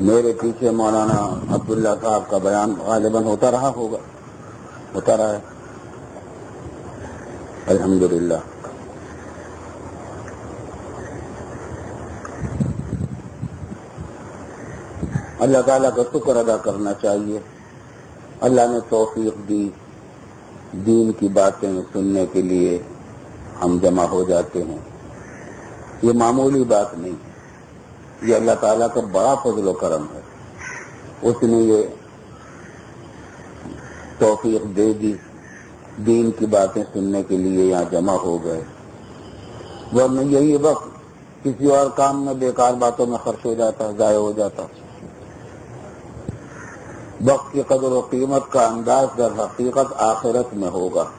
मेरे पीछे मौलाना अब्दुल्ला साहब का बयान गालिबन होता रहा होगा। होता रहा है। अल्हम्दुलिल्लाह। अल्लाह ताला का शुक्र अदा करना चाहिए। अल्लाह ने तौफीक दी दीन की बातें सुनने के लिए हम जमा हो जाते हैं। ये मामूली बात नहीं। है ये अल्लाह ताला का बड़ा फजल करम है। उसने ये तौफीक दे दी दीन की बातें सुनने के लिए यहाँ जमा हो गए। वरना यही वक्त किसी और काम में बेकार बातों में खर्च हो जाता, जाय हो जाता। वक्त की कदर व कीमत का अंदाज दर हकीकत आखिरत में होगा।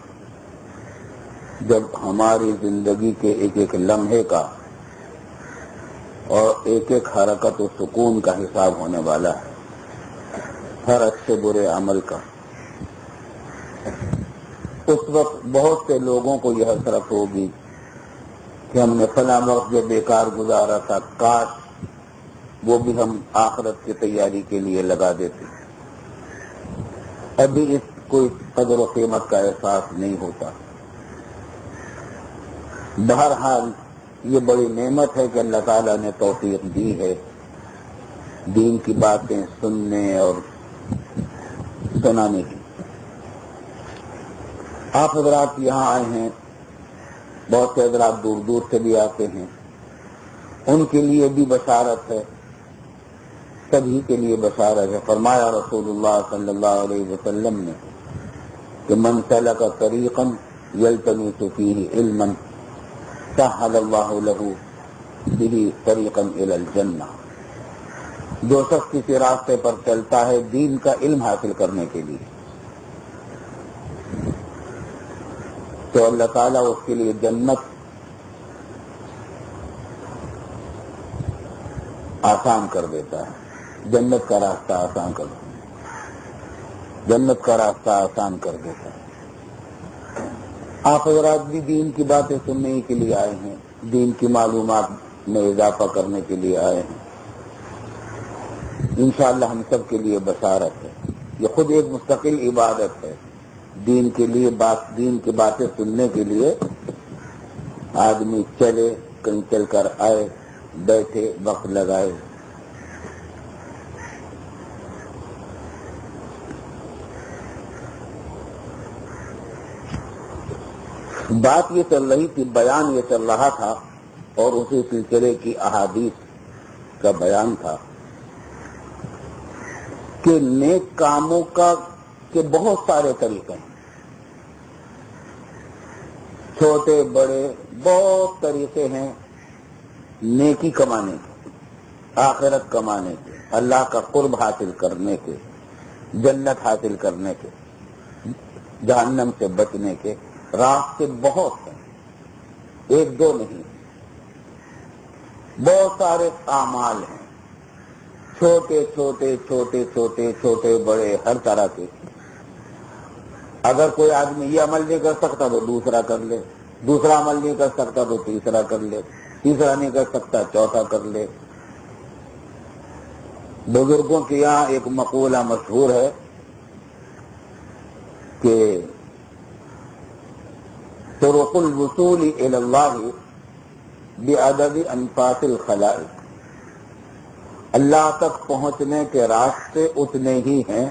जब हमारी ज़िंदगी के एक एक लम्हे का और एक एक हरकत व सुकून का हिसाब होने वाला है। हर अच्छे बुरे अमल का। उस वक्त बहुत से लोगों को यह हसरत होगी कि हमने फला वक्त जो बेकार गुजारा था, काश वो भी हम आखरत की तैयारी के लिए लगा देते। अभी इस कोई कदर कीमत का एहसास नहीं होता। बहरहाल ये बड़ी नेमत है कि अल्लाह ताला ने तौफीक दी है। दीन की बातें सुनने और सुनाने की। आप हजरात यहाँ आए हैं, बहुत से हजरात दूर दूर से भी आते हैं। उनके लिए भी बशारत है, सभी के लिए बशारत है। फरमाया रसूलुल्लाह सल्लल्लाहु अलैहि वसल्लम ने कि मन का तरीकन यलतमी सुफी इल्मन। लहू बिही इलल जन्ना। जो शख्स किसी रास्ते पर चलता है दीन का इल्म हासिल करने के लिए। तो अल्लाह ताला उसके लिए जन्नत आसान कर देता है। जन्नत का रास्ता आसान कर जन्नत का रास्ता आसान कर देता है। आप हजरात भी दीन की बातें सुनने के लिए आए हैं, दीन की मालूम में इजाफा करने के लिए आए हैं, इंशाल्लाह हम सब के लिए बसारत है। ये खुद एक मुस्तकिल इबादत है। दीन के लिए बात, दीन की बातें सुनने के लिए आदमी चले, कहीं चलकर आए, बैठे, वक्त लगाए। बात ये चल रही थी, बयान ये चल रहा था और उसी सिलसिले की अहादीस का बयान था कि नेक कामों का, के बहुत सारे तरीके हैं। छोटे, बड़े, बहुत तरीके हैं नेकी कमाने के, आखिरत कमाने के, अल्लाह का कुर्ब हासिल करने के, जन्नत हासिल करने के, जहन्नम से बचने के रास्ते बहुत हैं। एक दो नहीं। बहुत सारे अमाल हैं। छोटे छोटे छोटे छोटे छोटे, बड़े, हर तरह के। अगर कोई आदमी ये अमल नहीं कर सकता तो दूसरा कर ले। दूसरा अमल नहीं कर सकता तो तीसरा कर ले। तीसरा नहीं कर सकता, चौथा कर ले। बुज़ुर्गों के यहाँ एक मकूला मशहूर है कि तुरुकुल वसूल अल्लाह बेअदद अनफासिल खलाई अल्लाह तक पहुँचने के रास्ते उतने ही हैं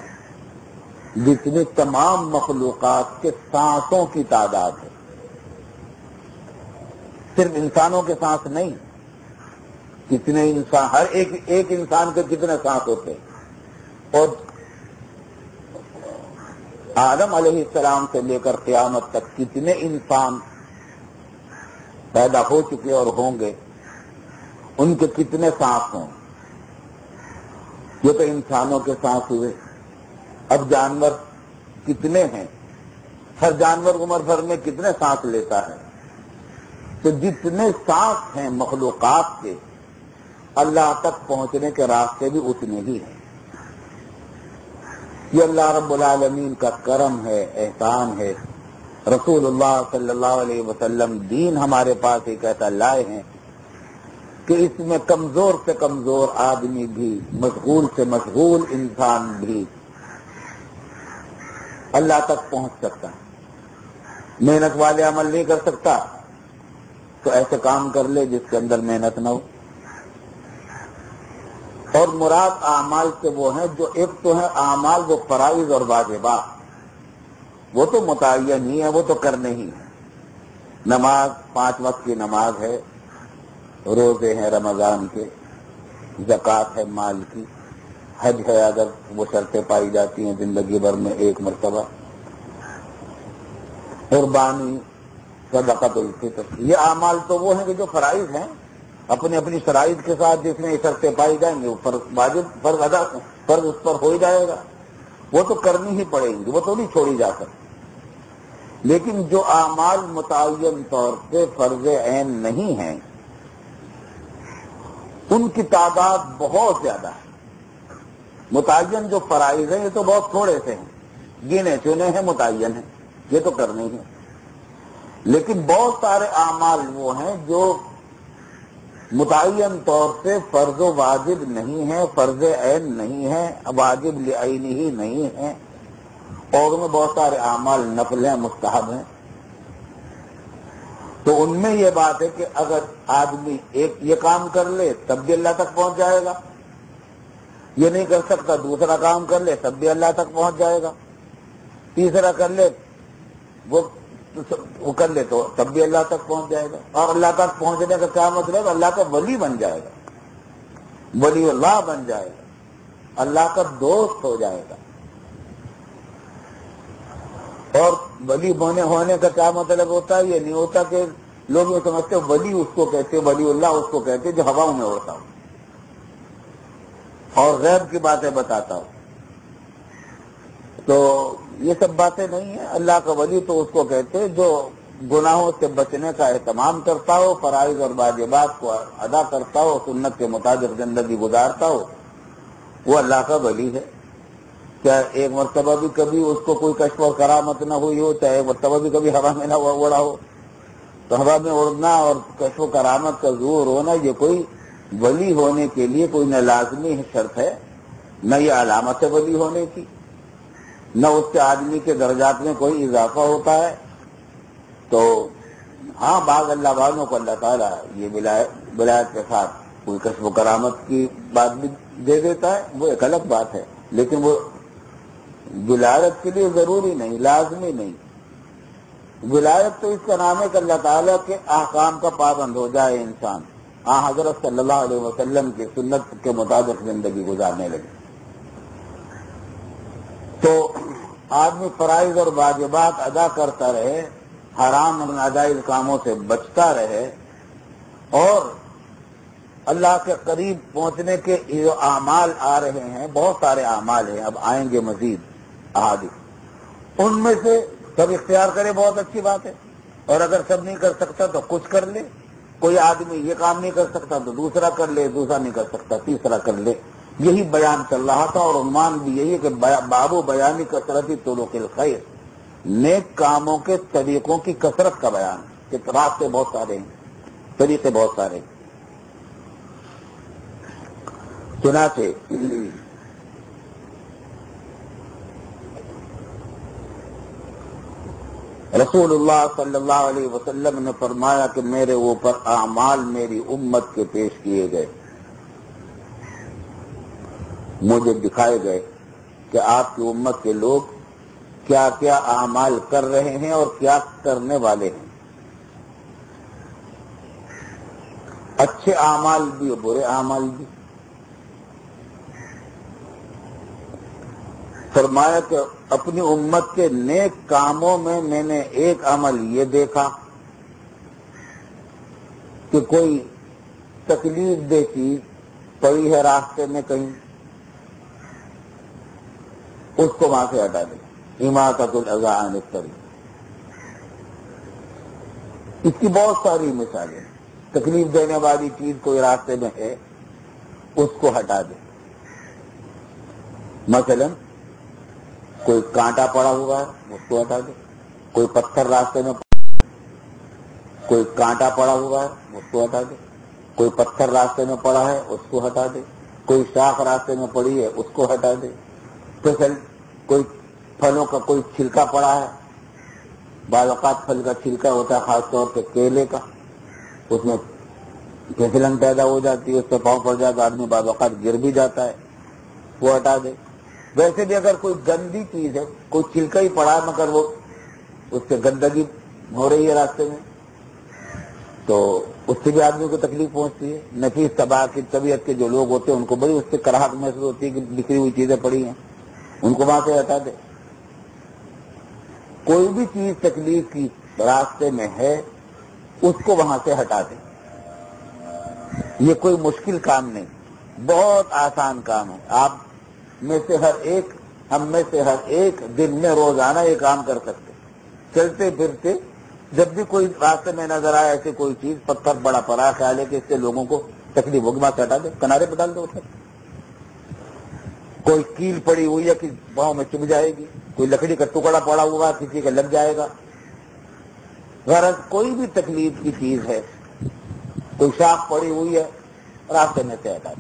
जितने तमाम मखलूकत के सांसों की तादाद है सिर्फ़ इंसानों के सांस नहीं कितने इंसान हर एक एक इंसान के कितने सांस होते हैं और आदम सलाम से लेकर क्यामत तक कितने इंसान पैदा हो चुके और होंगे, उनके कितने सांस हों? ये तो इंसानों के सांस हुए। अब जानवर कितने हैं? हर जानवर उम्र भर में कितने सांस लेता है? तो जितने सांस हैं मखलूकत के, अल्लाह तक पहुँचने के रास्ते भी उतने ही हैं। ये अल्लाह आलमीन का करम है एहसान है। रसूलुल्लाह सल्लल्लाहु अलैहि वसल्लम दीन हमारे पास एक ऐसा लाए हैं कि इसमें कमज़ोर से कमज़ोर आदमी भी, मशगूल से मशगूल इंसान भी अल्लाह तक पहुँच सकता है। मेहनत वाले अमल नहीं कर सकता तो ऐसे काम कर ले जिसके अंदर मेहनत न हो। और मुराद आमाल से वो है जो एक तो है आमाल वो फराइज और वाजिबा। वो तो मुतन ही है, वो तो करने ही है। नमाज़, पाँच वक्त की नमाज़ है, रोज़े हैं रमज़ान के, जक़ात है माल की। हज है अगर वो शर्तें पाई जाती हैं ज़िंदगी भर में एक मरतबा। कुर्बानी सदकत फितर। ये अमाल तो वो है कि जो फराइज हैं। अपनी अपनी शराइत के साथ जिसमें शर्तें पाई जाएँगे, वो फ़र्ज़, वाजिब, फ़र्ज़ अदा, फ़र्ज़ उस पर हो ही जाएगा। वो तो करनी ही पड़ेगी, वो तो नहीं छोड़ी जा सकती। लेकिन जो आमाल मुतन तौर पे फ़र्ज़ ऐन नहीं है उनकी तादाद बहुत ज़्यादा है। मुतन जो फराइज है, ये तो बहुत थोड़े से हैं। गिने चुने हैं मुतन है, ये तो करने ही। लेकिन बहुत सारे आमाल वो हैं जो मुतन तौर से फ़र्ज़ वाजिब नहीं है, फ़र्ज़ ऐन नहीं है, वाजिब लिन ही नहीं है। और उनमें बहुत सारे अमाल नफल हैं, मुस्तहब हैं। तो उनमें यह बात है कि अगर आदमी एक ये काम कर ले, तब भी अल्लाह तक पहुँच जाएगा। ये नहीं कर सकता, दूसरा काम कर ले, तब भी अल्लाह तक पहुँच जाएगा। तीसरा कर ले, वो वो कर ले तो तब भी अल्लाह तक पहुँच जाएगा। और अल्लाह तक पहुँचने का क्या मतलब? अल्लाह का वली बन जाएगा। वली अल्लाह बन जाएगा। अल्लाह का दोस्त हो जाएगा। और वली बने होने का क्या मतलब होता है? ये नहीं होता कि लोग ये समझते वली उसको कहते वली अल्लाह उसको कहते जो हवाओं में उड़ता हो। और गैब की बातें बताता हूँ। तो ये सब बातें नहीं है। अल्लाह का वली तो उसको कहते हैं, जो गुनाहों से बचने का एहतमाम करता हो, फराइज और वाजिबात को अदा करता हो, सुन्नत के मुताबिक ज़िंदगी गुजारता हो, वो अल्लाह का वली है। चाहे एक मरतबा भी कभी उसको कोई कश्फ और करामत न हुई हो, चाहे एक मरतबा भी कभी हवा में न उड़ा हो तो हवा में उड़ना और कश्फ करामत का ज़ोर होना, ये कोई वली होने के लिए कोई न लाजमी शर्त है, न ये अलामत है वली होने की। न उसके आदमी के दर्जात में कोई इजाफा होता है तो हाँ बाग अल्लाह वालों को अल्लाह ताला ये विलायत के साथ कोई कस्ब करामत की बात भी दे देता है, वो एक अलग बात है। लेकिन वो विलायत के लिए ज़रूरी नहीं, लाजमी नहीं। विलायत तो इसका नाम है कि अल्लाह ताला के आकाम का पाबंद हो जाए इंसान। आ हज़रत सल्लल्लाहु अलैहि वसल्लम की सुन्नत के मुताबिक ज़िंदगी गुजारने लगे। तो आदमी फराइज और वाजिबात अदा करता रहे, हराम और नाजायज कामों से बचता रहे और अल्लाह के करीब पहुँचने के जो अमाल आ रहे हैं, बहुत सारे अमाल हैं, अब आएँगे मजीद आदि उनमें से सब इख्तियार करे, बहुत अच्छी बात है। और अगर सब नहीं कर सकता तो कुछ कर ले। कोई आदमी ये काम नहीं कर सकता तो दूसरा कर ले, दूसरा नहीं कर सकता, तीसरा कर ले। यही बयान चल रहा था और अनुमान भी यही है कि बाबू बयानी कसरती तोड़ो के खैर। नेक कामों के तरीकों की कसरत का बयान। कि रास्ते बहुत सारे हैं। तरीके बहुत सारे हैं। चुनाचे। रसूलुल्लाह सल्लल्लाहु अलैहि वसल्लम ने फरमाया कि मेरे ऊपर अमाल मेरी उम्मत के पेश किए गए। मुझे दिखाए गए कि आपकी उम्मत के लोग क्या क्या अमाल कर रहे हैं और क्या करने वाले हैं। अच्छे अमाल भी और बुरे अमाल भी। फरमाया कि अपनी उम्मत के नेक कामों में मैंने एक अमल ये देखा कि कोई तकलीफ़ दे चीज़ पड़ी है रास्ते में कहीं। उसको वहाँ से हटा दे। इमातुल अजान करी इसकी बहुत सारी मिसालें तकलीफ़ देने वाली चीज़ कोई रास्ते में है, उसको हटा दे। मसलन, कोई कांटा पड़ा हुआ है, उसको हटा दे। कोई पत्थर रास्ते में कोई कांटा पड़ा हुआ है, उसको हटा दे। कोई पत्थर रास्ते में पड़ा है, उसको हटा दे। कोई शाख रास्ते में पड़ी है, उसको हटा दे। तो चल कोई फलों का कोई छिलका पड़ा है? बालकात फल का छिलका होता है, खासतौर पर केले का। उसमें फिसलन पैदा हो जाती है, उससे पाँव पड़ जाता आदमी बालकात गिर भी जाता है, वो हटा दे। वैसे भी अगर कोई गंदी चीज़ है, कोई छिलका ही पड़ा है, मगर वो उससे गंदगी हो रही है रास्ते में तो उससे भी आदमी को तकलीफ़ पहुँचती है। नफीस तबाह की तबीयत के जो लोग होते हैं, उनको बड़ी उससे कराहट महसूस होती है कि बिखरी हुई चीज़ें पड़ी हैं। उनको वहाँ से हटा दे। कोई भी चीज़ तकलीफ़ की रास्ते में है, उसको वहाँ से हटा दे। ये कोई मुश्किल काम नहीं। बहुत आसान काम है। आप में से हर एक, हम में से हर एक दिन में रोज़ाना ये काम कर सकते। चलते फिरते, जब भी कोई रास्ते में नज़र आए, ऐसी कोई चीज़, पत्थर, बड़ा पड़ा ख्याल है कि इससे लोगों को तकलीफ़ होगी वहाँ से हटा दे। किनारे डाल दो उसे कोई कील पड़ी हुई है कि पाँव में चुभ जाएगी, कोई लकड़ी का टुकड़ा पड़ा हुआ किसी का लग जाएगा। गरज कोई भी तकलीफ़ की चीज़ है, कोई शाख पड़ी हुई है, रास्ते में से हटा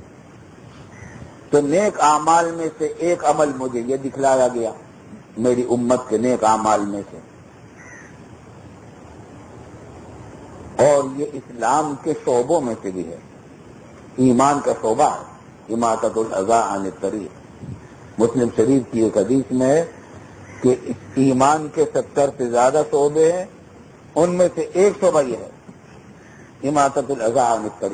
तो नेक आमाल में से एक अमल मुझे ये दिखलाया गया, मेरी उम्मत के नेक आमाल में से। और ये इस्लाम के शोबों में से भी है। ईमान का शोबा है। अजा आने तरीक। मुस्लिम शरीफ की एक हदीस में है कि ईमान के सत्तर से ज़्यादा शोबे हैं, उनमें से एक शोबा यह है इमातुल आने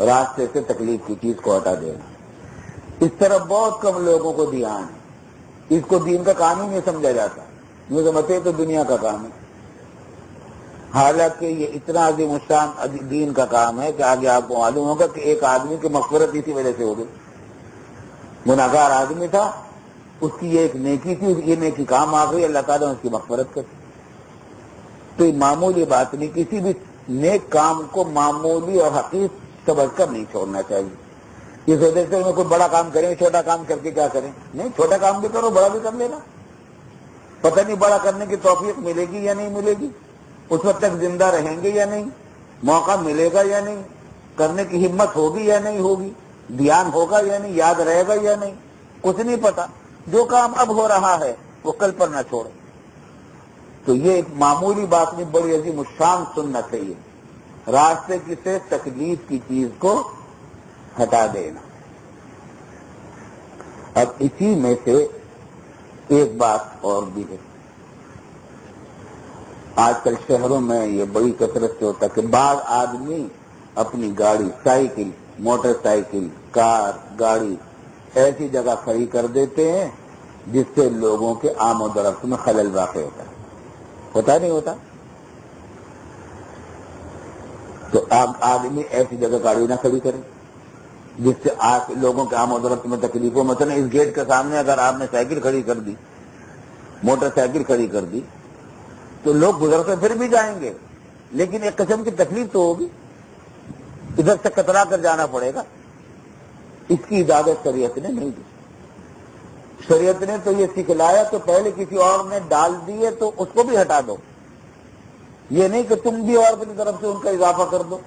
रास्ते से तकलीफ़ की चीज़ को हटा देना। इस तरह बहुत कम लोगों को ध्यान है। इसको दीन का काम ही नहीं समझा जाता। ये समझते तो दुनिया का काम है। हालाँकि ये इतना अजीम शान दीन का काम है कि आगे आपको मालूम होगा कि एक आदमी की मकबरत इसी वजह से हो गई। गुनागार आदमी था, उसकी ये एक नेकी थी, ये नेकी काम आ गई, अल्लाह ताला उसकी मकबरत कर तो ये मामूली बात नहीं, किसी भी नेक काम को मामूली और हकीक समझ कर नहीं छोड़ना चाहिए। ये थे मैं कोई बड़ा काम करें, छोटा काम करके क्या करें? नहीं, छोटा काम भी करो, बड़ा भी कर लेना। पता नहीं बड़ा करने की तोफीक मिलेगी या नहीं मिलेगी, उस वक्त तक ज़िंदा रहेंगे या नहीं, मौका मिलेगा या नहीं, करने की हिम्मत होगी या नहीं होगी। ध्यान होगा या नहीं, याद रहेगा या नहीं, कुछ नहीं पता। जो काम अब हो रहा है, वो कल पर ना छोड़े। तो ये एक मामूली बात नहीं, बड़ी अजीम शान सुनना चाहिए। रास्ते की से तकलीफ़ की चीज़ को हटा देना। अब इसी में से एक बात और भी है। आजकल शहरों में ये बड़ी कसरत से होता कि बाद आदमी अपनी गाड़ी, साइकिल मोटरसाइकिल, कार, गाड़ी ऐसी जगह खड़ी कर देते हैं जिससे लोगों के आमोदरफ्त में खलल वाक़ होता है। होता नहीं होता? तो आदमी ऐसी जगह गाड़ी ना खड़ी करें, जिससे आप लोगों के आमोदरफ्त में तकलीफ़ हो मतलब इस गेट के सामने अगर आपने साइकिल खड़ी कर दी, मोटरसाइकिल खड़ी कर दी तो लोग गुजरते फिर भी जाएँगे। लेकिन एक किस्म की तकलीफ़ तो होगी। इधर से कतरा कर जाना पड़ेगा। इसकी इजाज़त शरीयत ने नहीं दी। शरीयत ने तो ये सिखलाया तो पहले किसी और ने डाल दिए तो उसको भी हटा दो। ये नहीं कि तुम भी और अपनी तरफ़ से उनका इजाफा कर दो।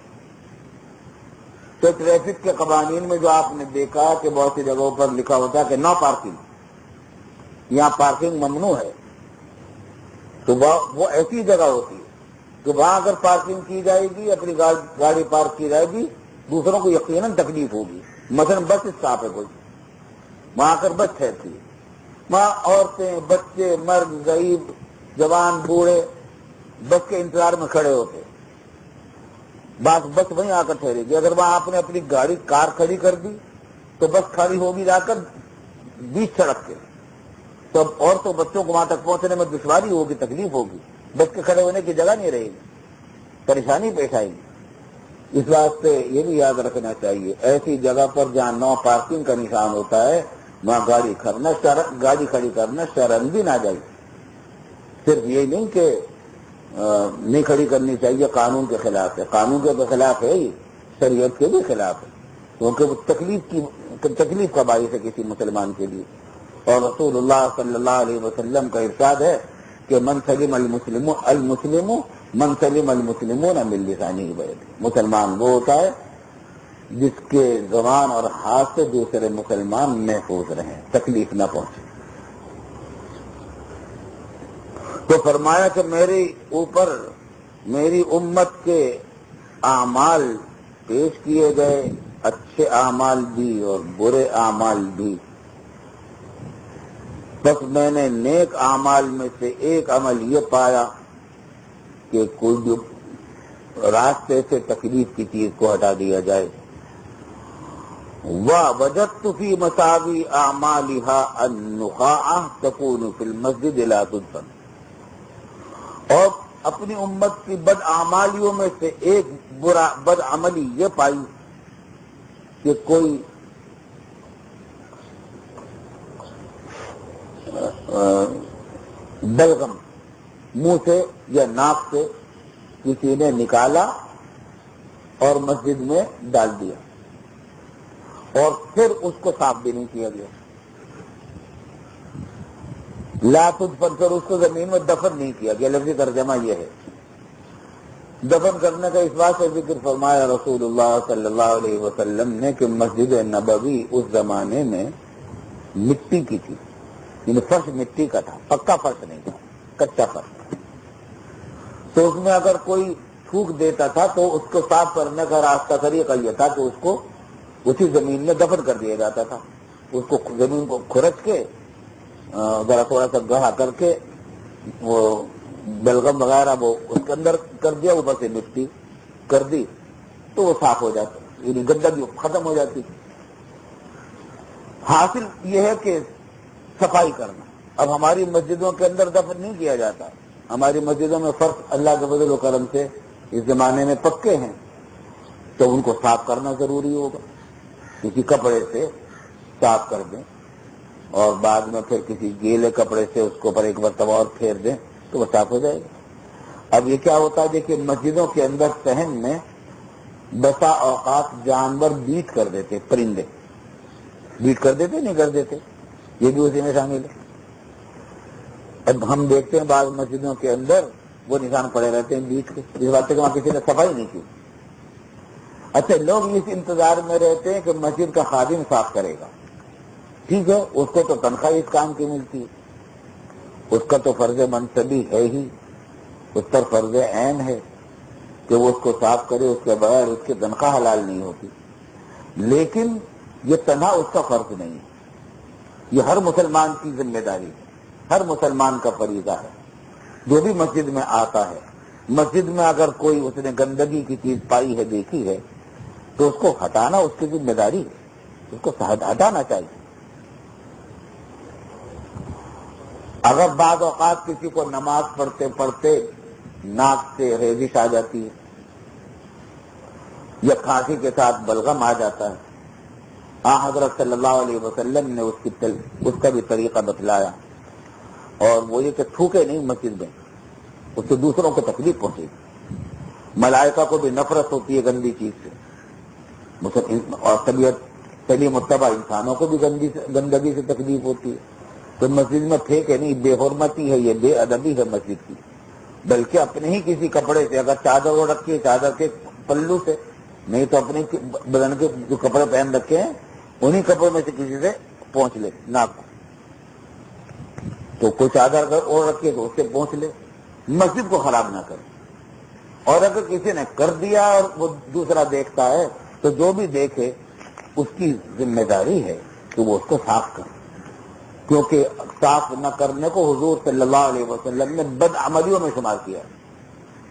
तो ट्रैफ़िक के कवानीन में जो आपने देखा कि बहुत सी जगहों पर लिखा होता है कि नो पार्किंग। यहाँ पार्किंग ममनू है। तो वो ऐसी जगह होती है कि वहाँ अगर पार्किंग की जाएगी, अपनी गाड़ी पार्क की जाएगी, दूसरों को यकीन तकलीफ़ होगी। मसलन बस स्टॉप है कोई। वहाँ आकर बस ठहरती है वहाँ औरतें, बच्चे, मर्द, गरीब, जवान, बूढ़े, बस के इंतज़ार में खड़े होते। बस बस वहीं आकर ठहरेगी। अगर वहाँ आपने अपनी गाड़ी, कार खड़ी कर दी तो बस खड़ी होगी जाकर बीच सड़क के। तो और तो बच्चों को वहाँ तक पहुँचने में दुश्वारी होगी, तकलीफ़ होगी। बस के खड़े होने की जगह नहीं रहेगी। परेशानी पेश आएगी। इस वास्ते ये भी याद रखना चाहिए, ऐसी जगह पर जहाँ नो पार्किंग का निशान होता है, वहाँ गाड़ी खड़ना गाड़ी खड़ी करना शरण भी ना जाए। सिर्फ़ ये नहीं कि नहीं खड़ी करनी चाहिए, कानून के खिलाफ है। कानून के खिलाफ है ही, शरीयत के भी खिलाफ है। क्योंकि वो तकलीफ़ की तकलीफ़ का बारिश है किसी मुसलमान के लिए। और अलैहि वसल्लम का इरशाद है कि मन सलीम अल मुस्लिम अल मुस्लिम मन सलीम अल मुस्लिमों न मिल लिसानी बैठ मुसलमान वो होता है जिसके जबान और हाथ से दूसरे मुसलमान महफूज रहे तकलीफ़ न पहुँचे तो फरमाया कि मेरे ऊपर मेरी उम्मत के आमाल पेश किए गए अच्छे आमाल भी और बुरे आमाल भी बस मैंने नेक आमाल में से एक अमल ये पाया कि कोई रास्ते से तकलीफ़ की चीज़ को हटा दिया जाए। वह वजत फ़ी मसावी आमालिहा फिल मस्जिद इलातुलफन और अपनी उम्मत की बद आमालियों में से एक बुरा बद अमली ये पाई कि कोई बलगम मुँह से या नाक से किसी ने निकाला और मस्जिद में डाल दिया। और फिर उसको साफ़ भी नहीं किया गया। लातुद पर फिर उसको ज़मीन में दफन नहीं किया गया। लफ्जी तर्जमा यह है। दफन करने का इस बात से ज़िक्र फरमाया रसूलुल्लाह सल्लल्लाहु अलैहि वसल्लम ने कि मस्जिद नबवी उस जमाने में मिट्टी की थी। यानी फर्श मिट्टी का था, पक्का फर्श नहीं था, कच्चा फर्श तो उसमें अगर कोई थूक देता था तो उसको साफ़ करने का रास्ता तरीका यह था कि उसको उसी ज़मीन में दफन कर दिया जाता था। उसको ज़मीन को खुरच के जरा थोड़ा सा गढ़ा करके, वो बेलगम वगैरह वो उसके अंदर कर दिया, ऊपर से मिट्टी कर दी तो वो साफ़ हो जाता। यानी गंदगी खत्म हो जाती। हासिल यह है कि सफ़ाई करना। अब हमारी मस्जिदों के अंदर दफन नहीं किया जाता। हमारी मस्जिदों में फ़र्क अल्लाह के बदल करम से इस जमाने में पक्के हैं। तो उनको साफ़ करना ज़रूरी होगा। किसी कपड़े से साफ़ कर दें और बाद में फिर किसी गीले कपड़े से उसको पर एक मरतबा और फेर दें तो वो साफ़ हो जाएगा। अब ये क्या होता है? देखिए, मस्जिदों के अंदर सहन में बसा औकात जानवर बीट कर देते, परिंदे। बीट कर देते, नहीं कर देते? ये भी उसी में शामिल है। अब हम देखते हैं बाद मस्जिदों के अंदर वो निशान पड़े रहते हैं बीच के। इस बात से वहाँ किसी ने सफ़ाई नहीं की। अच्छा लोग इस इंतज़ार में रहते हैं कि मस्जिद का खादिम साफ़ करेगा। ठीक है, उसको तो तनख्वाह इस काम की मिलती। है उसका तो फ़र्ज़ मनसबी है ही। उस पर फ़र्ज़ ऐन है कि वो उसको साफ़ करे, उसके बगैर उसकी तनख्वाह हलाल नहीं होती। लेकिन ये तनहा उसका फ़र्ज़ नहीं है। ये हर मुसलमान की ज़िम्मेदारी है। हर मुसलमान का फरीजा है। जो भी मस्जिद में आता है, मस्जिद में अगर कोई उसने गंदगी की चीज़ पाई है, देखी है तो उसको हटाना उसकी ज़िम्मेदारी है। उसको हटाना चाहिए। अगर बाद औकात किसी को नमाज़ पढ़ते पढ़ते नाक से रेजिश आ जाती है, या खांसी के साथ बलगम आ जाता है आ हज़रत सल्लल्लाहु अलैहि वसल्लम ने उसकी तल, उसका भी तरीका बतलाया। और वो ये कि थूके नहीं मस्जिद में उससे दूसरों को तकलीफ़ पहुंचेगी मलाइका को भी नफरत होती है गंदी चीज़ से। और तबीयत तली मुतबा इंसानों को भी गंदी गंदगी से तकलीफ़ होती है। तो मस्जिद में फेंके नहीं बेहरमती है ये बेअदबी है मस्जिद की। बल्कि अपने ही किसी कपड़े से अगर चादर वो रखी है चादर के पल्लू से नहीं तो अपने बदन के जो कपड़े पहन रखे हैं उन्हीं कपड़ों में से किसी से पहुँच ले, नाक को। तो कोई चादर अगर ओढ़ रखी तो उससे पहुँच ले। मस्जिद को खराब ना करे। और अगर किसी ने कर दिया और वो दूसरा देखता है तो जो भी देखे, उसकी ज़िम्मेदारी है कि वो उसको साफ़ करे। क्योंकि साफ़ न करने को हुजूर वसल्लम ने बदअमलियों में शुमार किया।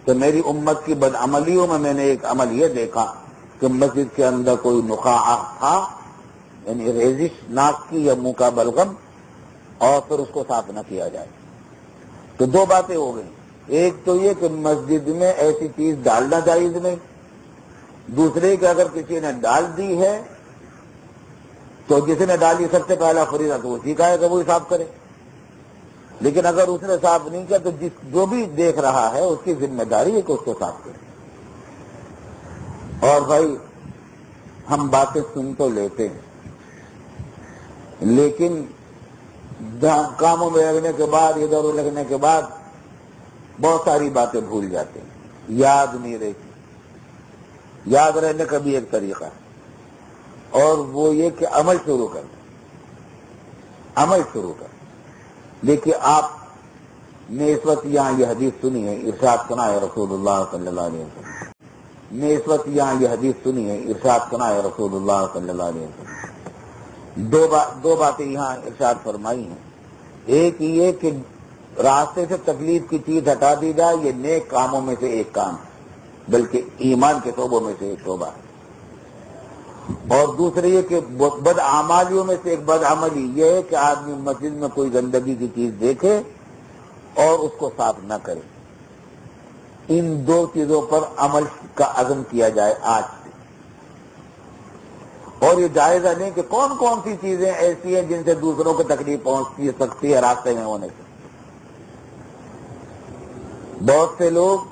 तो मेरी उम्मत की बदअमलियों में मैंने एक अमल ये देखा कि मस्जिद के अंदर कोई नुका था यानी रेजिश, नाक की या मुँह का बलगम, और फिर उसको साफ़ न किया जाए। तो दो बातें हो गई। एक तो ये कि मस्जिद में ऐसी चीज़ डालना जायज़ नहीं। दूसरे कि अगर किसी ने डाल दी है तो जिसने डाली, सबसे पहला फरीदा तो उसी का है कि वो साफ़ करे। लेकिन अगर उसने साफ़ नहीं किया तो जिस, जो भी देख रहा है, उसकी ज़िम्मेदारी है कि उसको साफ़ करे। और भाई, हम बातें सुन तो लेते हैं। लेकिन कामों में लगने के बाद, इधर उधर लगने के बाद, बहुत सारी बातें भूल जाते हैं। याद नहीं रहती। याद रहने का भी एक तरीका है। और वो ये कि अमल शुरू कर अमल शुरू कर देखिए आप ने इस वक्त यहाँ ये हदीस सुनी है, इरशाद सुना है रसूलुल्लाह सल्लल्लाहु अलैहि वसल्लम। ने इस वक्त यहाँ ये हदीस सुनी है, इरशाद सुना है रसूलुल्लाह सल्लल्लाहु अलैहि वसल्लम। दो बा, दो बातें यहाँ इरशाद फरमाई हैं। एक ये कि रास्ते से तकलीफ़ की चीज़ हटा दी जाए ये नेक कामों में से एक काम बल्कि ईमान के शोबों में से एक शोबा और दूसरे ये कि बद आमालियों में से एक बद अमली ये है कि आदमी मस्जिद में कोई गंदगी की चीज़ देखे और उसको साफ़ न करे। इन दो चीज़ों पर अमल का अजम किया जाए आज और ये जायजा नहीं कि कौन कौन सी चीज़ें ऐसी हैं जिनसे दूसरों को तकलीफ़ पहुँच सकती है, रास्ते में होने से। बहुत से लोग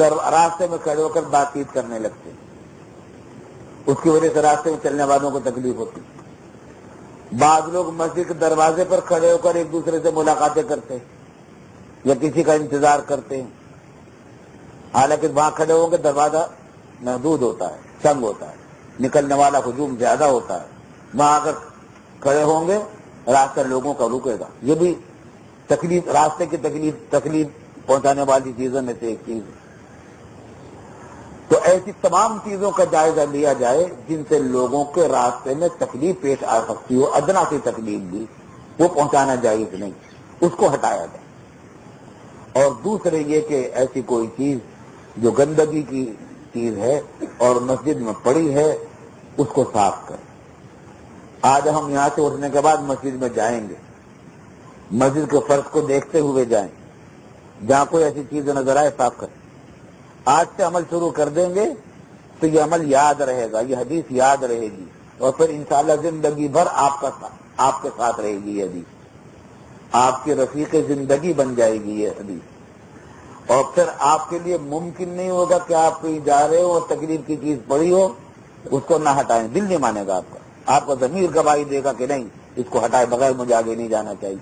रास्ते में खड़े होकर बातचीत करने लगते हैं। उसकी वजह से रास्ते में चलने वालों को तकलीफ़ होती बाद लोग मस्जिद के दरवाजे पर खड़े होकर एक दूसरे से मुलाकातें करते हैं या किसी का इंतज़ार करते हैं। हालाँकि वहाँ खड़े होंगे, दरवाज़ा महदूद होता है संग होता है। निकलने वाला हजूम ज़्यादा होता है। वहाँ अगर खड़े होंगे, रास्ता लोगों का रुकेगा। ये भी तकलीफ़, रास्ते की तकलीफ़ तकलीफ़ पहुँचाने वाली चीज़ों में से एक चीज़ है। तो ऐसी तमाम चीज़ों का जायजा लिया जाए, जिनसे लोगों के रास्ते में तकलीफ़ पेश आ सकती हो, अदना की तकलीफ़ भी, वो पहुंचाना जायज़ नहीं। उसको हटाया जाए। और दूसरे ये कि ऐसी कोई चीज़ जो गंदगी की चीज़ है और मस्जिद में पड़ी है उसको साफ़ कर। आज हम यहाँ से उठने के बाद मस्जिद में जाएँगे। मस्जिद के फर्श को देखते हुए जाएँ जहाँ कोई ऐसी चीज़ नज़र आए साफ़ करें। आज से अमल शुरू कर देंगे तो ये अमल याद रहेगा ये हदीस याद रहेगी और फिर इंशाल्लाह ज़िंदगी भर आपका साथ, आपके साथ रहेगी ये हदीस। आपकी रफीक ज़िंदगी बन जाएगी ये हदीस। और फिर आपके लिए मुमकिन नहीं होगा कि आप कहीं जा रहे हो और तकलीफ़ की चीज़ पड़ी हो उसको ना हटाएँ, दिल नहीं मानेगा आपका। आपका जमीर गवाही देगा कि नहीं, इसको हटाए, बगैर मुझे आगे नहीं जाना चाहिए।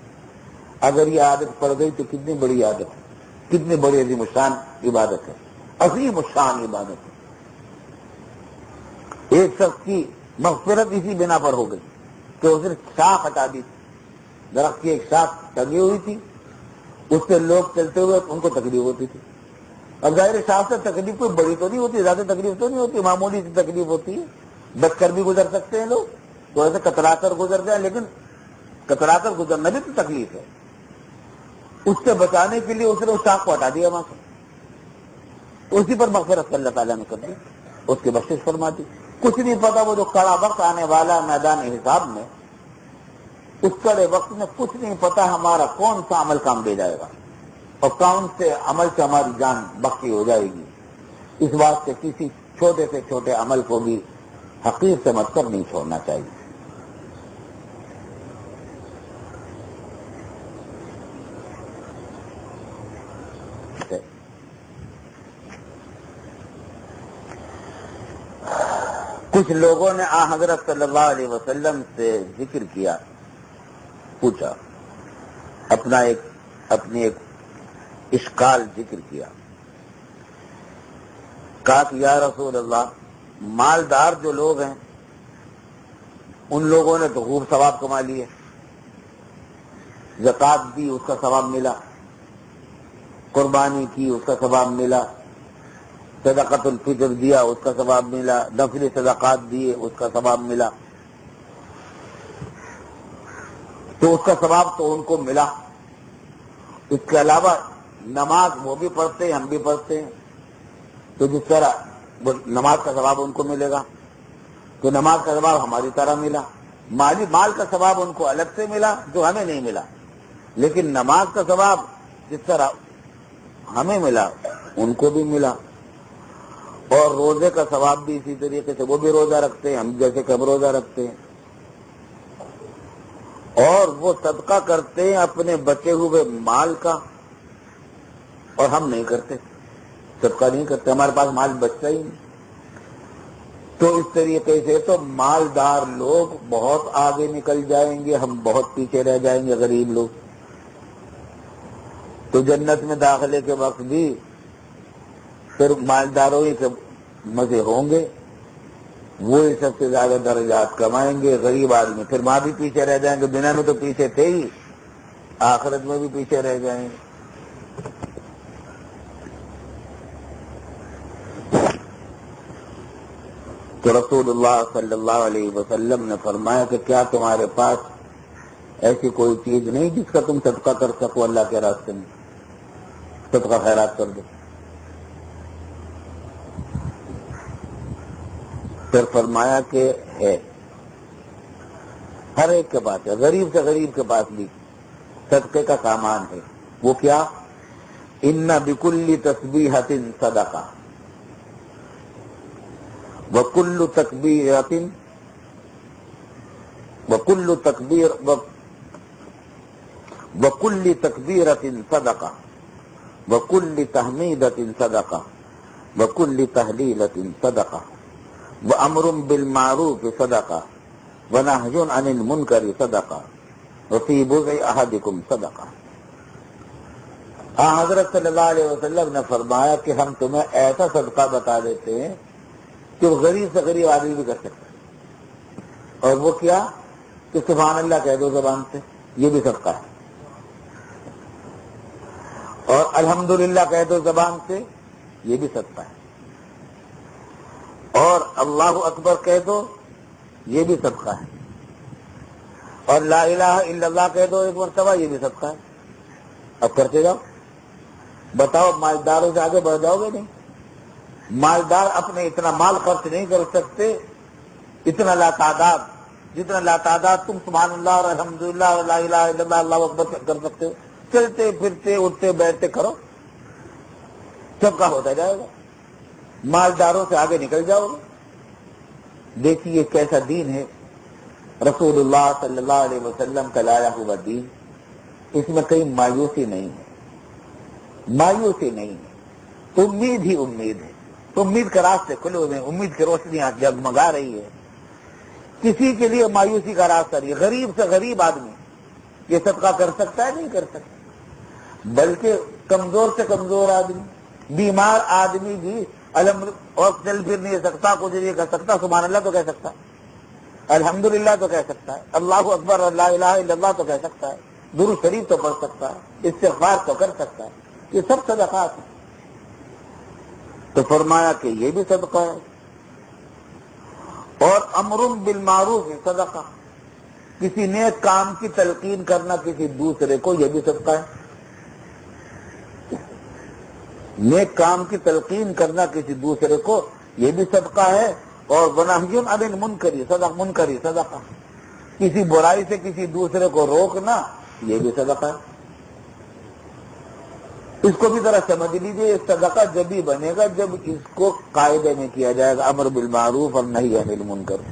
अगर ये आदत पड़ गई तो कितनी बड़ी आदत है। कितनी बड़ी अजीम शान इबादत है। अजीम शान इबादत है। एक शख्स की मफफरत इसी बिना पर हो गई कि उसने शाख हटा दी दरख्त की एक शाख टंगी हुई थी। उससे लोग चलते हुए उनको तकलीफ़ होती थी। अब ज़ाहिर शाख से तकलीफ़ कोई बड़ी तो नहीं होती, ज़्यादा तकलीफ़ तो नहीं होती, मामूली सी तकलीफ़ होती है। बचकर भी गुजर सकते हैं लोग तो ऐसे कतराकर गुजर जाए, लेकिन कतराकर गुजरना भी तो तकलीफ़ है। उससे बचाने के लिए उसने उस शाख को हटा दिया वहाँ से उसी पर मफफरत अल्लाह ताला ने कर दी, उसकी बख्शिश फरमा दी। कुछ नहीं पता वो जो कड़ा वक्त आने वाला मैदान हिसाब में, उस कड़े वक्त में कुछ नहीं पता हमारा कौन सा अमल काम दे जाएगा। और कौन से अमल से हमारी जान बख्शी हो जाएगी। इस बात से किसी छोटे से छोटे अमल को भी हकीर से मत कर, नहीं छोड़ना चाहिए। कुछ लोगों ने आ हज़रत सल्लल्लाहु अलैहि वसल्लम से ज़िक्र किया, पूछा, अपना एक, अपनी एक इश्काल ज़िक्र किया। कहा कि, या रसूल अल्लाह मालदार जो लोग हैं, उन लोगों ने तो खूब सवाब कमा लिए। जक़ात दी, उसका सवाब मिला। कुर्बानी की, उसका सवाब मिला। सदाकतुल फितर दिया, उसका सवाब मिला। नफली सदाकत दिए, उसका सवाब मिला। तो उसका सवाब तो उनको मिला। इसके अलावा नमाज़ वो भी पढ़ते हैं, हम भी पढ़ते हैं। तो जिस तरह नमाज़ का सवाब उनको मिलेगा। तो नमाज़ का सवाब हमारी तरह मिला। माली माल का सवाब उनको अलग से मिला, जो हमें नहीं मिला। लेकिन नमाज़ का सवाब जिस तरह हमें मिला, उनको भी मिला। और रोज़े का सवाब भी इसी तरीके से, वो भी रोजा रखते हैं। हम जैसे कब रोजा रखते हैं। और वो सदका करते हैं अपने बचे हुए माल का। और हम नहीं करते। सबका नहीं करते। हमारे पास माल बचता ही नहीं। तो इस तरीके से तो मालदार लोग बहुत आगे निकल जाएँगे। हम बहुत पीछे रह जाएँगे, गरीब लोग। तो जन्नत में दाखिले के वक्त भी फिर मालदारों ही के मज़े होंगे। वो ही सबसे ज़्यादा दर्जात कमाएँगे। गरीब आदमी फिर वहाँ भी पीछे रह जाएँगे। दुनिया में तो पीछे थे ही। आखिरत में भी पीछे रह जाएँगे। तो रसूलुल्लाह सल्लल्लाहु अलैहि वसल्लम ने फरमाया कि क्या तुम्हारे पास ऐसी कोई चीज़ नहीं जिसका तुम सदका कर सको अल्लाह के रास्ते में? सदका खैरात कर दो। फिर फरमाया कि है हर एक के पास है गरीब से गरीब के पास भी सदके का सामान है। वो क्या? इन्ना बिकुल्ली तस्बीहतिन सदका। वकुल्लु तकबीरतिन, वकुल्लु तकबीर वकुल्ली तकबीरतिन सदका, वकुल्ली तहमीदतिन सदका, वकुल्ली तहलीलतिन सदका, व अमरुम बिल मारूफ सदका, व नहजुन अनिल मुनकरी सदका वफी बुज़ अहदिकुम सदका। हाँ हज़रत सल्लल्लाहु अलैहि वसल्लम ने फरमाया कि हम तुम्हें ऐसा सदका बता देते हैं कि वो गरीब से गरीब आदमी भी कर सकता है। और वो क्या? कि सुबहान अल्लाह कह दो जबान से, ये भी सबका है। और अल्हम्दुलिल्लाह कह दो जबान से, ये भी सदका है। और अल्लाह अकबर कह दो, ये भी सबका है। और ला इलाहा इल्लल्लाह कह दो, एक मरतबा, ये भी सबका है। अब करते जाओ। बताओ, मालदारों से आगे बढ़ जाओगे नहीं? मालदार अपने इतना माल खर्च नहीं कर सकते, इतना लातादाद जितना लातादाद तुम सुबहान अल्लाह और अलहमदुल्ला और अकबर कर सकते हो। चलते, फिरते, उठते, बैठते करो। सबका होता जाएगा। मालदारों से आगे निकल जाओगे देखिए कैसा दीन है। रसूलुल्लाह सल्लल्लाहु अलैहि वसल्लम का लाया हुआ दीन। इसमें कहीं मायूसी नहीं है। मायूसी नहीं है। उम्मीद ही उम्मीद है। उम्मीद के रास्ते खुले हुए उम्मीद की रोशनी आज जगमगा रही है। किसी के लिए मायूसी का रास्ता नहीं। गरीब से गरीब आदमी ये सबका कर सकता है, नहीं कर सकता। बल्कि कमज़ोर से कमज़ोर आदमी, बीमार आदमी भी अलम और चल फिर नहीं सकता, कुछ नहीं कर सकता सुबह अल्लाह तो कह सकता है। अल्हम्दुलिल्लाह तो कह सकता है। अल्लाह अकबर अल्लाह तो कह सकता है। दुरु शरीफ तो पढ़ सकता है। इस्तेफार तो कर सकता है। ये सब सदकात है। तो फरमाया कि ये भी सदका है। और अमरुम बिल मारूफ सदका। किसी नेक काम की तलकीन करना किसी दूसरे को यह भी सदका है। नेक काम की तलकीन करना किसी दूसरे को ये भी सबका है। और बनाहजुन अनिल मुनकरी, सदा मुनकरी, सदका। किसी बुराई से किसी दूसरे को रोकना ये भी सदका है। इसको भी जरा समझ लीजिए सदका जब भी बनेगा, जब इसको कायदे में किया जाएगा, अमर बिल मारूफ और नहीं अनिल मुनकर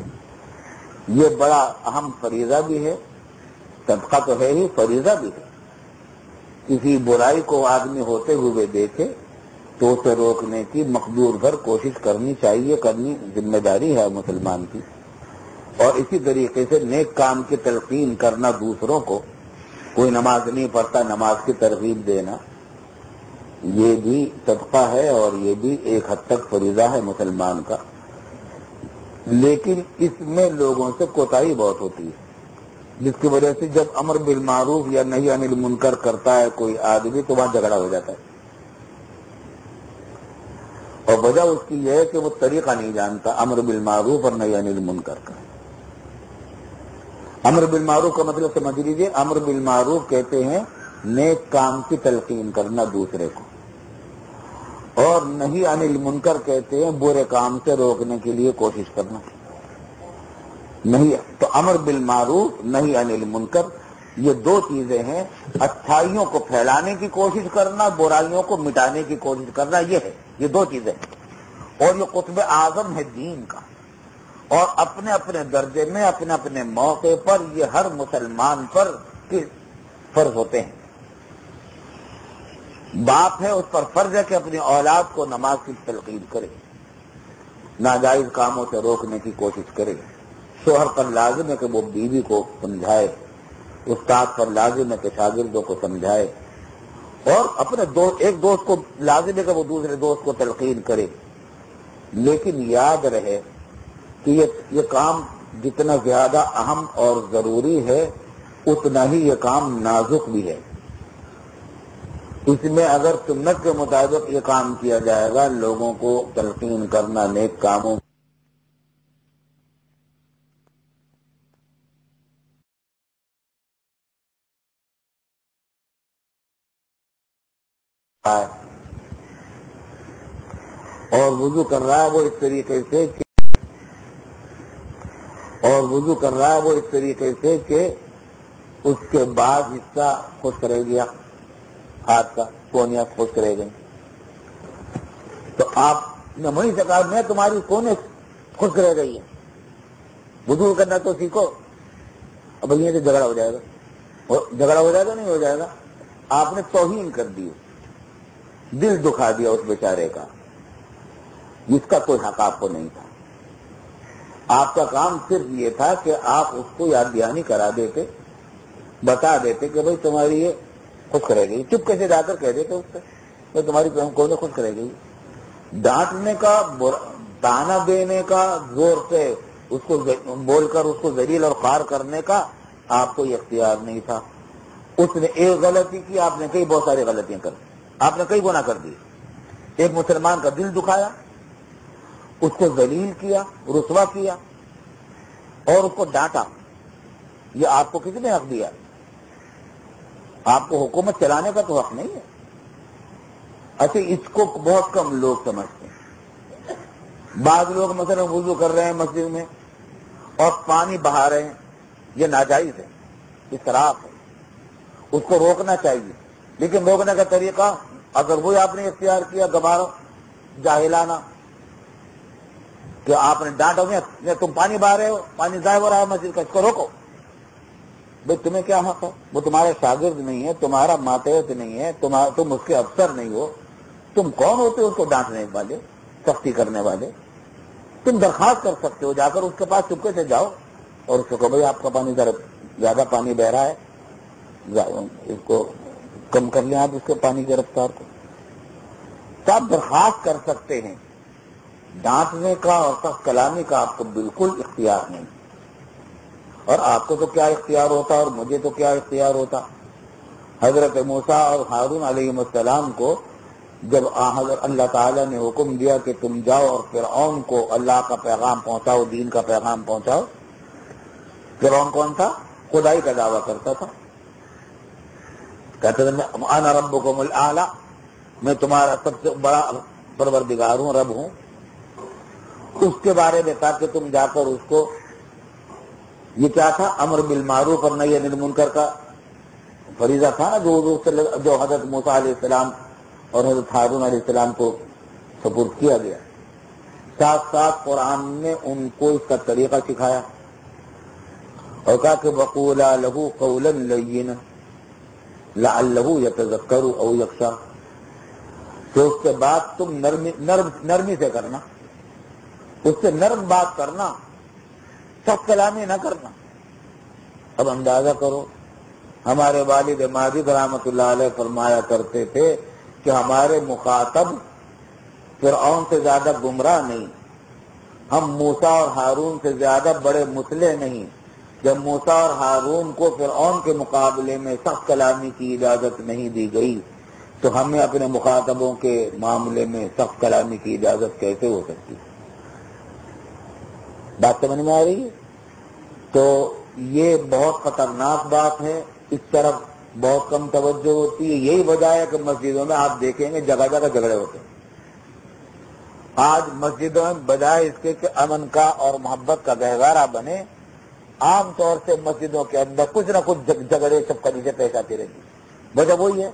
ये बड़ा अहम फरीजा भी है, सदका तो है ही फरीजा भी है। किसी बुराई को आदमी होते हुए देखे तो उसे रोकने की मकदूर भर कोशिश करनी चाहिए, करनी ज़िम्मेदारी है मुसलमान की। और इसी तरीके से नेक काम की तरकीन करना दूसरों को, कोई नमाज़ नहीं पढ़ता, नमाज़ की तरकीब देना। ये भी सबका है और ये भी एक हद तक फरीजा है मुसलमान का। लेकिन इसमें लोगों से कोताही बहुत होती है। जिसकी वजह से जब अमर बिल मारूफ या नहीं अनिल मुनकर करता है कोई आदमी तो वहाँ झगड़ा हो जाता है। और वजह उसकी यह है कि वो तरीका नहीं जानता अमर बिल मारूफ और नहीं अनिल मुनकर का। अमर बिल मारूफ का मतलब समझ लीजिए, अमर बिल मारूफ कहते हैं, नेक काम की तलकीन करना दूसरे को। और नहीं अनिल मुनकर कहते हैं, बुरे काम से रोकने के लिए कोशिश करना। नहीं तो अमर बिल मारूफ, नहीं अनिल मुनकर, ये दो चीज़ें हैं। अच्छाइयों को फैलाने की कोशिश करना, बुराइयों को मिटाने की कोशिश करना, ये है, ये दो चीज़ें और ये कुतब आज़म है दीन का। और अपने अपने दर्जे में अपने अपने मौके पर ये हर मुसलमान पर फ़र्ज़ होते हैं। बाप है, उस पर फ़र्ज़ है कि अपनी औलाद को नमाज़ की तलकीन करे। नाजायज कामों से रोकने की कोशिश करे। शोहर पर लाजिम है कि वो बीवी को समझाए। उस्ताद पर लाजिम है कि शागिर्दों को समझाए। और अपने दोस्त एक दोस्त को लाजिम है कि वो दूसरे दोस्त को तलकीन करे। लेकिन याद रहे कि ये ये काम जितना ज़्यादा अहम और ज़रूरी है, उतना ही ये काम नाजुक भी है। इसमें अगर सुन्नत के मुताबिक ये काम किया जाएगा, लोगों को तलकीन करना, नेक कामों और वज़ू कर रहा है वो इस तरीके से कि और वज़ू कर रहा है वो इस तरीके से कि उसके बाद हिस्सा खुश रह गया। हाथ का कोनिया खुश रह गई तो आप ने वही से मैं तुम्हारी कोने खुश रह गई है। वज़ू करना तो सीखो। अब भैया से झगड़ा हो जाएगा। झगड़ा हो जाएगा, नहीं हो जाएगा। आपने तोहीन कर दी दिल दुखा दिया उस बेचारे का। जिसका कोई हक आपको नहीं था। आपका काम सिर्फ़ ये था कि आप उसको याद दहानी करा देते, बता देते कि भाई तुम्हारी ये खुश करेगी। चुप कैसे जाकर कह देते उससे? तो तुम्हारी प्रेम कौन खुश करेगी। डांटने का दाना देने का ज़ोर से उसको बोलकर उसको जलील और खार करने का आपको इख्तियार नहीं था। उसने एक गलती की, आपने कई बहुत सारी गलतियाँ कर आपने कई गुना कर दी एक मुसलमान का दिल दुखाया, उसको जलील किया, रुसवा किया और उसको डांटा। ये आपको किसने हक दिया? आपको हुकूमत चलाने का तो हक नहीं है। अच्छा इसको बहुत कम लोग समझते हैं। बाद लोग मसलन वज़ू कर रहे हैं मस्जिद में और पानी बहा रहे हैं। ये नाजायज है। ये शराब है। उसको रोकना चाहिए। लेकिन रोकने का तरीका, अगर वो आपने इख्तियार किया गबारो जाहिलाना, कि आपने डांटा तुम पानी बहा रहे हो, पानी जाए हो रहा है मस्जिद का, इसको रोको। भाई, तुम्हें क्या हक है? वो तुम्हारे शागिर्द नहीं है, तुम्हारा मातहत नहीं है तुम उसके अफसर नहीं हो। तुम कौन होते हो उसको डांटने वाले, सख्ती करने वाले? तुम दरखास्त कर सकते हो, जाकर उसके पास चुपके से जाओ और उसको कहो, भाई, आपका पानी ज़्यादा पानी बह रहा है। इसको कम कर लें आप उसके पानी की रफ्तार को। तो आप दरखास्त कर सकते हैं। डांटने का और सख्त कलामी का आपको बिल्कुल इख्तियार नहीं। और आपको तो क्या इख्तियार होता और मुझे तो क्या इख्तियार होता? हज़रत मूसा और हारून अलैहिस्सलाम को जब अल्लाह ताला ने हुक्म दिया कि तुम जाओ और फिर को अल्लाह का पैगाम पहुंचाओ, दीन का पैगाम पहुंचाओ फिर कौन था? खुदाई का दावा करता था। कहते थे रब को आला, मैं तुम्हारा सबसे बड़ा परवरदिगार हूँ, रब हूँ। उसके बारे में था कि तुम जाकर उसको ये क्या था? अमर बिल मारूफ और नई का फरीजा था ना, जो जो हज़रत मूसा और हज़रत हारून सलाम को सपुर्द किया गया। साथ साथ कुरान ने उनको इसका तरीका सिखाया और कहा कि बकूला लहू कौलन लयन लहू यतजक्करू औ यक्षा तो उसके बाद तुम नरमी, नर्म, नरमी से करना। उससे नर्म बात करना सब कलामी न करना। अब अंदाज़ा करो, हमारे वालिद माजिद रहमत फरमाया करते थे कि हमारे मुखातब फिर से ज़्यादा गुमराह नहीं। हम मूसा और हारून से ज़्यादा बड़े मुसले नहीं। जब मूसा और हारून को फिर के मुकाबले में सख्त कलामी की इजाज़त नहीं दी गई तो हमें अपने मुखातबों के मामले में सख्त कलामी की इजाज़त कैसे हो सकती? है बात समझ में आ रही है? तो ये बहुत खतरनाक बात है। इस तरफ़ बहुत कम तवज्जो होती है। यही वजह है कि मस्जिदों में आप देखेंगे जगह जगह झगड़े होते हैं। आज मस्जिदों में बजाय इसके कि अमन का और मोहब्बत का गहवारा बने, आमतौर से मस्जिदों के अंदर कुछ ना कुछ झगड़े सब नीचे पेश आती रहती वजह वही है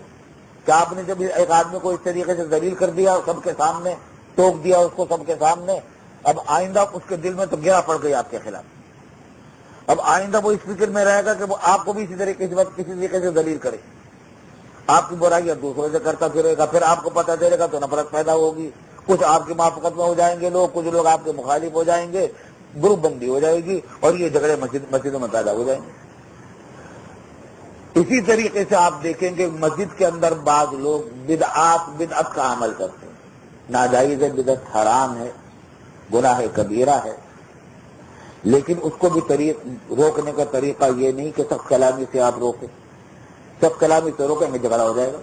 कि आपने जब एक आदमी को इस तरीके से दलील कर दिया सबके सामने, टोक दिया उसको सबके सामने अब आइंदा उसके दिल में तो गिरा पड़ गई आपके खिलाफ। अब आइंदा वो इस फ़िक्र में रहेगा कि वो आपको भी इसी तरीके से किसी तरीके से दलील करे। आपकी बुराई दूसरों से करता फिरेगा, फिर आपको पता चलेगा तो नफरत पैदा होगी। कुछ आपकी माफकत में हो जाएँगे लोग, कुछ लोग आपके मुखालिफ हो जाएँगे ग्रुप बंदी हो जाएगी और ये झगड़े मस्जिदों में पैदा हो जाएँगे। इसी तरीके से आप देखेंगे मस्जिद के अंदर बाद लोग बिदआत, बिदअत का अमल करते हैं। नाजायज बिदत हराम है। गुनाह कबीरा है। लेकिन उसको भी तरीक, रोकने का तरीका ये नहीं कि सब कलामी से आप रोके। सब कलामी से रोकेंगे, झगड़ा हो जाएगा।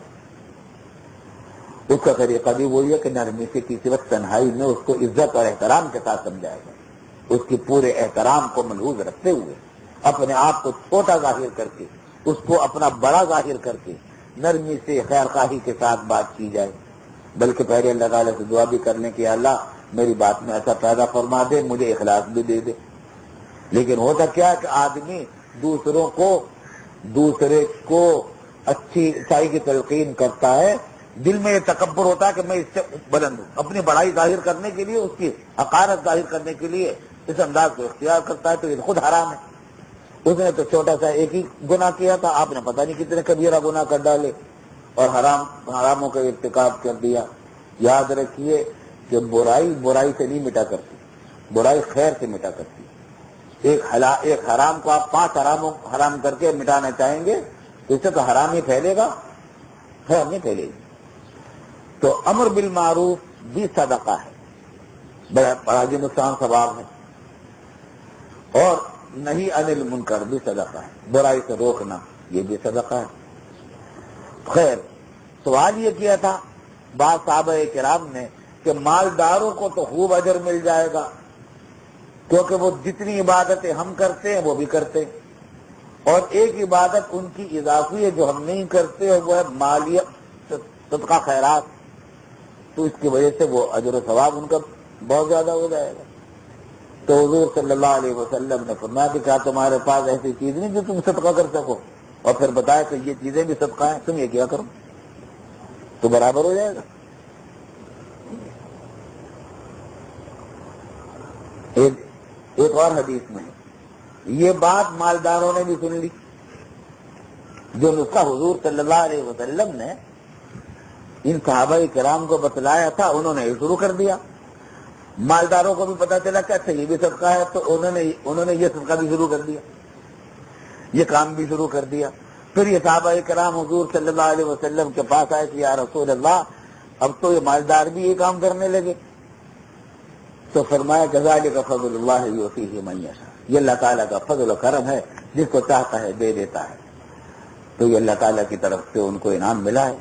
उसका तरीका भी वही है कि नरमी से किसी वक्त तन्हाई में उसको इज़्ज़त और एहतराम के साथ समझाएगा। उसके पूरे एहतराम को मलहूज रखते हुए, अपने आप को छोटा ज़ाहिर करके, उसको अपना बड़ा ज़ाहिर करके, नरमी से खैर खाही के साथ बात की जाए। बल्कि पहले अल्लाह से दुआ भी करने की, अल्लाह मेरी बात में ऐसा पैदा फरमा दे, मुझे इखलास भी दे दे। लेकिन होता क्या है कि आदमी दूसरों को, दूसरे को अच्छी चाई की तलकीन करता है। दिल में ये तकबर होता है कि मैं इससे बुलंद हूँ। अपनी बड़ाई ज़ाहिर करने के लिए, उसकी हकारत ज़ाहिर करने के लिए इस अंदाज को इख्तियार करता है तो ये खुद हराम है। उसने तो छोटा सा एक ही गुना किया था, आपने पता नहीं कितने कबीरा गुना कर डाले और हराम, हरामों का इर्तिकाब कर दिया। याद रखिए कि बुराई बुराई से नहीं मिटा करती, बुराई खैर से मिटा करती। एक हला, एक हराम को आप पाँच हरामों, हराम करके मिटाना चाहेंगे तो इससे तो हराम ही फैलेगा, खैर नहीं फैलेगी। तो अमर बिल मारूफ भी सदका है। बड़ा नुकसान सवाब है। और नहीं अनिल मुनकर भी सदका है। बुराई से रोकना, ये भी सदका है। खैर, सवाल ये किया था, बात साहब कराम ने कि मालदारों को तो खूब अजर मिल जाएगा, क्योंकि वो जितनी इबादतें हम करते हैं, वो भी करते हैं। और एक इबादत उनकी इजाफी है जो हम नहीं करते वो है मालिया सदका खैरात। तो इसकी वजह से वो अजर सवाब उनका बहुत ज़्यादा हो जाएगा। तो हजूर सल्लल्लाहु अलैहि वसल्लम ने फरमाया कि क्या तुम्हारे पास ऐसी चीज़ नहीं जो तुम सदका कर सको? और फिर बताया कि ये चीज़ें भी सदका हैं, तुम ये क्या करो? तो बराबर हो जाएगा। एक, एक और हदीस में। ये बात मालदारों ने भी सुन ली। जो नुस्खा हुजूर वसल्लम ने इन सहाबा कराम को बतलाया था उन्होंने ये शुरू कर दिया। मालदारों को भी पता चला कि अच्छा ये भी सबका है तो उन्होंने उन्होंने ये सबका भी शुरू कर दिया। ये काम भी शुरू कर दिया। फिर ये साहबा कराम हजूर सल्लल्लाहु के पास आए कि या रसूल अल्लाह अब तो ये मालदार भी ये काम करने लगे। तो फरमाया गजाली का फजल्ला योफी ही मैशा ये अल्लाह ताला का फजल करम है, जिसको चाहता है, दे देता है। तो ये अल्लाह ताला की तरफ़ से उनको इनाम मिला है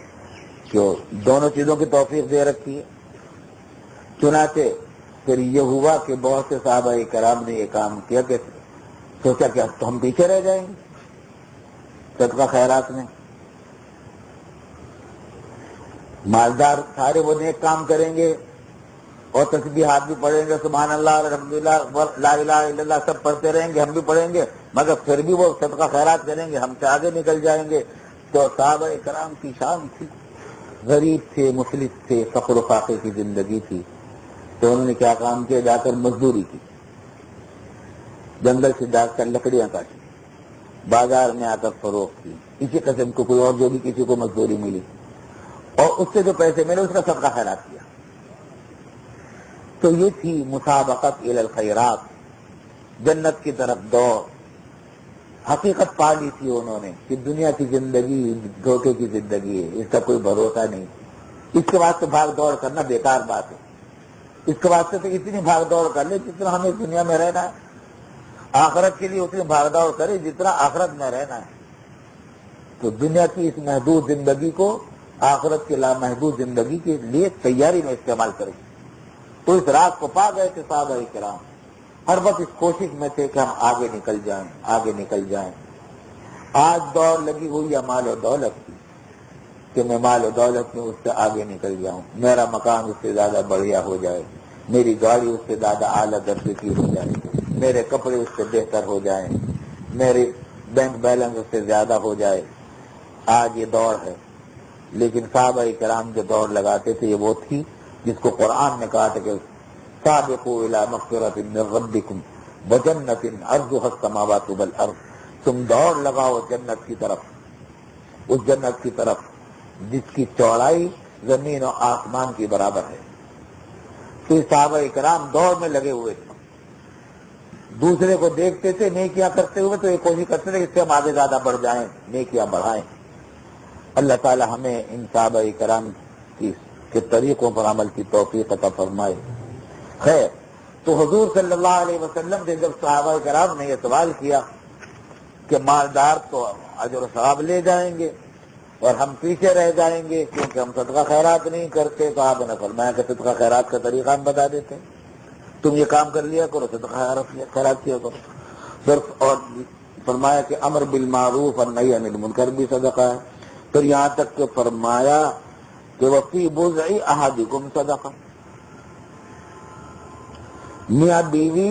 जो दोनों चीज़ों की तोफीक दे रखी है। चुनाचे फिर ये हुआ कि बहुत से साहब कराम ने ये काम किया कि सोचा क्या तो हम पीछे रह जाएँगे सदका खैरात में। मालदार सारे वो नेक काम करेंगे और तस्बी हाथ भी पढ़ेंगे सुबहान अल्लाह अलहमदिल्ला सब पढ़ते रहेंगे, हम भी पढ़ेंगे, मगर फिर भी वो सबका खैरात करेंगे हमसे आगे निकल जाएँगे। तो साहब कराम की शान थी। गरीब थे मुफलिस थे फकर फाके की ज़िंदगी थी। तो उन्होंने क्या काम किया? जाकर मजदूरी की। जंगल से जाकर लकड़ियाँ काटी। बाज़ार में आकर फरोख की। इसी कस्म को कोई और जो भी किसी को मजदूरी मिली। और उससे जो पैसे मिले, उसका सबका खैरात किया। तो ये थी मुसाबकत खैरात। जन्नत की तरफ़ दौड़। हकीकत पा ली थी उन्होंने कि दुनिया की ज़िंदगी, धोखे की ज़िंदगी है, इसका कोई भरोसा नहीं। इसके वास्ते भाग दौड़ करना बेकार बात है। इसके वास्ते तो इतनी भाग दौड़ कर ले जितना हमें दुनिया में रहना है। आखरत के लिए उतनी भाग दौड़ करे जितना आखरत में रहना है। तो दुनिया की इस महदूद ज़िंदगी को आखरत के लामहदूद ज़िंदगी के लिए तैयारी में इस्तेमाल करें तो इस रात को पा गए थे साहब कराम हर वक्त इस कोशिश में थे कि हम आगे निकल जाएँ, आगे निकल जाएँ। आज दौड़ लगी हुई है माल और दौलत की, कि मैं माल दौलत में उससे आगे निकल जाऊँ। मेरा मकान उससे ज़्यादा बढ़िया हो जाए, मेरी गाड़ी उससे ज़्यादा आला दर्जे की हो जाए, मेरे कपड़े उससे बेहतर हो जाए, मेरे बैंक बैलेंस उससे ज़्यादा हो जाए। आज ये दौड़ है। लेकिन साहब कराम जो दौड़ लगाते थे, ये वो थी जिसको कुरान ने कहा था कि साबिकु इला मगफिरत मिन रब्बिकुम व जन्नतिन अर्जुहा समावातु बल अर्ज़। तुम दौड़ लगाओ जन्नत की तरफ़। उस जन्नत की तरफ़ जिसकी चौड़ाई ज़मीन और आसमान की बराबर है। तो साहब कराम दौड़ में लगे हुए थे। दूसरे को देखते थे, नेकियाँ करते हुए तो ये कोशिश करते थे इससे हम आगे ज़्यादा बढ़ जाएँ, नेकियाँ बढ़ाएँ। अल्लाह ताला हमें इन साहब कराम की के तरीकों पर अमल की तोफीक अता फरमाए। खैर तो हजूर सल्लल्लाहु अलैहि वसल्लम से जब साहबा कराम ने यह सवाल किया कि मालदार तो अजर सवाब ले जाएँगे और हम पीछे रह जाएँगे क्योंकि हम सदका खैरात नहीं करते तो आपने फरमाया कि सदका खैरात का तरीका हम बता देते तुम ये काम कर लिया करो, सदका खैरात किया करो। फिर और फरमाया कि अमर बिल मारूफ और नई अनिल मुनकर भी सदका है। फिर यहाँ तक के फरमाया कि वफी बुजई अहादिकुम सदका मिया बीवी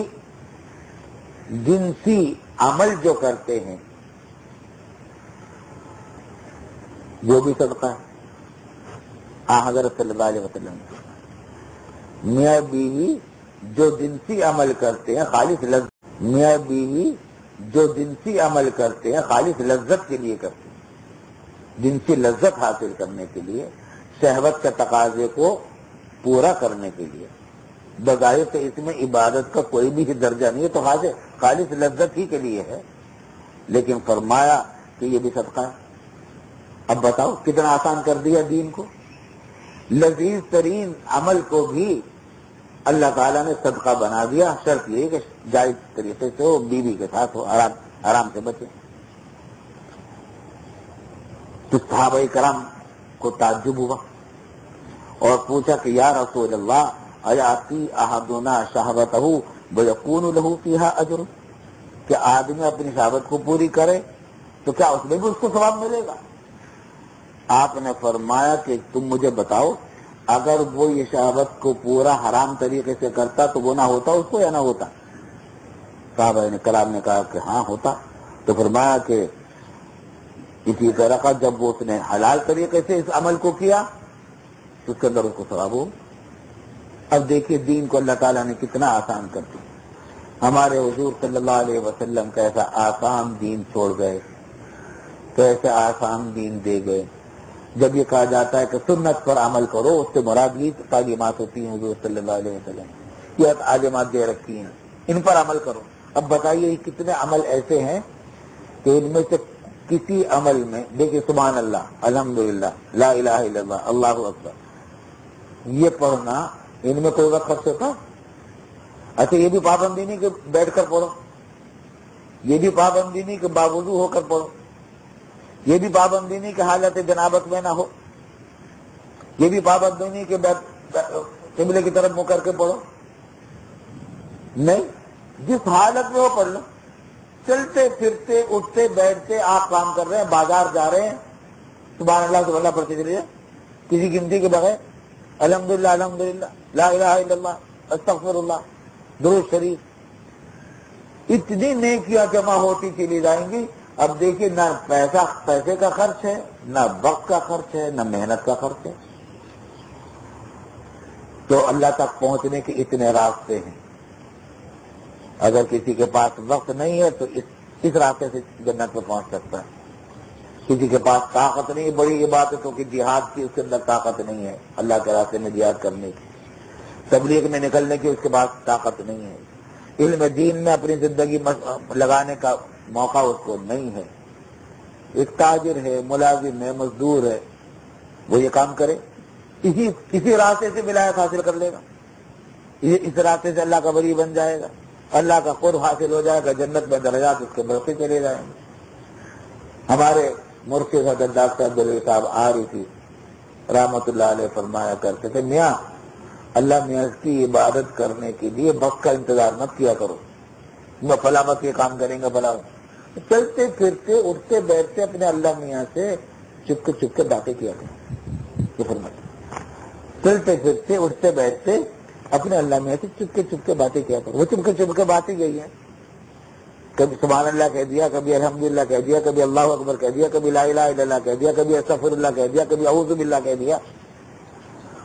जिनसी अमल जो करते हैं वो भी सदका है आ हज़रत मियाँ बीवी जो जिनसी अमल करते हैं खालिश लज्जत मिया बीवी जो जिनसी अमल करते हैं खालिश लज्जत के लिए करते हैं जिनसी लज्जत हासिल करने के लिए शहवत के तकाजे को पूरा करने के लिए। बजाहिर से इसमें इबादत का कोई भी दर्जा नहीं है तो हाजिर खालिश लज्जत ही के लिए है। लेकिन फरमाया कि ये भी सदका अब बताओ, कितना आसान कर दिया दीन को? लजीज तरीन अमल को भी अल्लाह ताला ने सदका बना दिया। शर्त ये कि जायज़ तरीके से हो बीवी के साथ हो, आराम आराम से बचे। तो साहब कराम को ताजुब हुआ। और पूछा कि, या रसूल अल्लाह अयाती अहदुना शहावत बयकून लहू फीहा अजर क्या आदमी अपनी शहावत को पूरी करे तो क्या उसमें भी उसको सवाब मिलेगा? आपने फरमाया कि, तुम मुझे बताओ, अगर वो ये शहावत को पूरा हराम तरीके से करता तो वो ना होता उसको या ना होता? साहब ने, कलाम ने कहा कि हाँ होता। तो फरमाया कि, इसी तरह का जब वो उसने हलाल तरीके से इस अमल को किया उसके अंदर उसको सवाब हो। अब देखिए, दीन को अल्लाह ताला ने कितना आसान कर दिया। हमारे हजूर सल्लल्लाहु अलैहि वसल्लम कैसा आसान दीन छोड़ गए कैसे आसान दीन दे गए। जब ये कहा जाता है कि सुन्नत पर अमल करो, उससे मुराद ये तालीमत होती है हजूर सल्लल्लाहु अलैहि वसल्लम दे रखी हैं। इन पर अमल करो। अब बताइए कितने अमल ऐसे हैं कि इनमें से किसी अमल में, देखिए सुबह अल्लाह, अल्हम्दुलिल्लाह, ला अल्लाह अकबर। ये पढ़ना, इनमें कोई वक्त खर्च होता? अच्छा ये भी पाबंदी नहीं कि बैठकर पढ़ो। ये भी पाबंदी नहीं कि बावजू होकर पढ़ो। ये भी पाबंदी नहीं कि हालत जनाबत में ना हो। ये भी पाबंदी नहीं कि किबले की तरफ़ मुकर के पढ़ो। नहीं, जिस हालत में हो पढ़ लो। चलते, फिरते, उठते, बैठते, आप काम कर रहे हैं, बाज़ार जा रहे हैं। सुबह अल्लाह सुबह पढ़ते चलिए किसी गिनती के बगैर। अलहमदिल्ला अलहमदिल्ला ला इलाहा अस्तगफिरुल्लाह दुरुद शरीफ इतनी नेकियाँ जमा होती चली जाएँगी। अब देखिए, ना पैसा, पैसे का खर्च है, ना वक्त का खर्च है, ना मेहनत का खर्च है। तो अल्लाह तक पहुँचने के इतने रास्ते हैं। अगर किसी के पास वक्त नहीं है तो इस इस रास्ते से जन्नत पर पहुँच सकता है। किसी के पास ताकत नहीं, बड़ी ये बात है तो कि जिहाद की उसके अंदर ताकत नहीं है, अल्लाह के रास्ते में जिहाद करने की। तबलीग में निकलने की उसके पास ताकत नहीं है। इल्म दीन में अपनी ज़िंदगी लगाने का मौका उसको नहीं है। एक ताजिर है, मुलाजिम है, मजदूर है, वो ये काम करे। इसी इसी रास्ते से विलायत हासिल कर लेगा। इस रास्ते से अल्लाह का वली बन जाएगा। अल्लाह का खुद हासिल हो जाएगा, जन्नत में दर्जात उसके बढ़ते चले जाएँगे। हमारे मुर्शिद हज़रत डॉक्टर अब्दुल साहब आ रही थी। रहमतुल्लाह फरमाया करते थे, मियाँ, अल्लाह मियाँ की इबादत करने के लिए वक्त का इंतज़ार मत किया करो। मैं फला मत ये काम करेंगे, फला चलते फिरते, उठते बैठते अपने अल्लाह मियाँ से चुपके चुपके बातें किया करो। चलते फिरते, उठते बैठते अपने अल्लाह मियाँ से चुपके चुपके बातें किया करो। वो चुपके चुपके बातें गई है। कभी सुबह अल्लाह कह दिया, कभी अलहमदिल्ला कह दिया, कभी अल्लाह अकबर कह दिया, कभी ला कह दिया, कभी असफरल्ला कह दिया, कभी अऊजुबिल्ला कह दिया।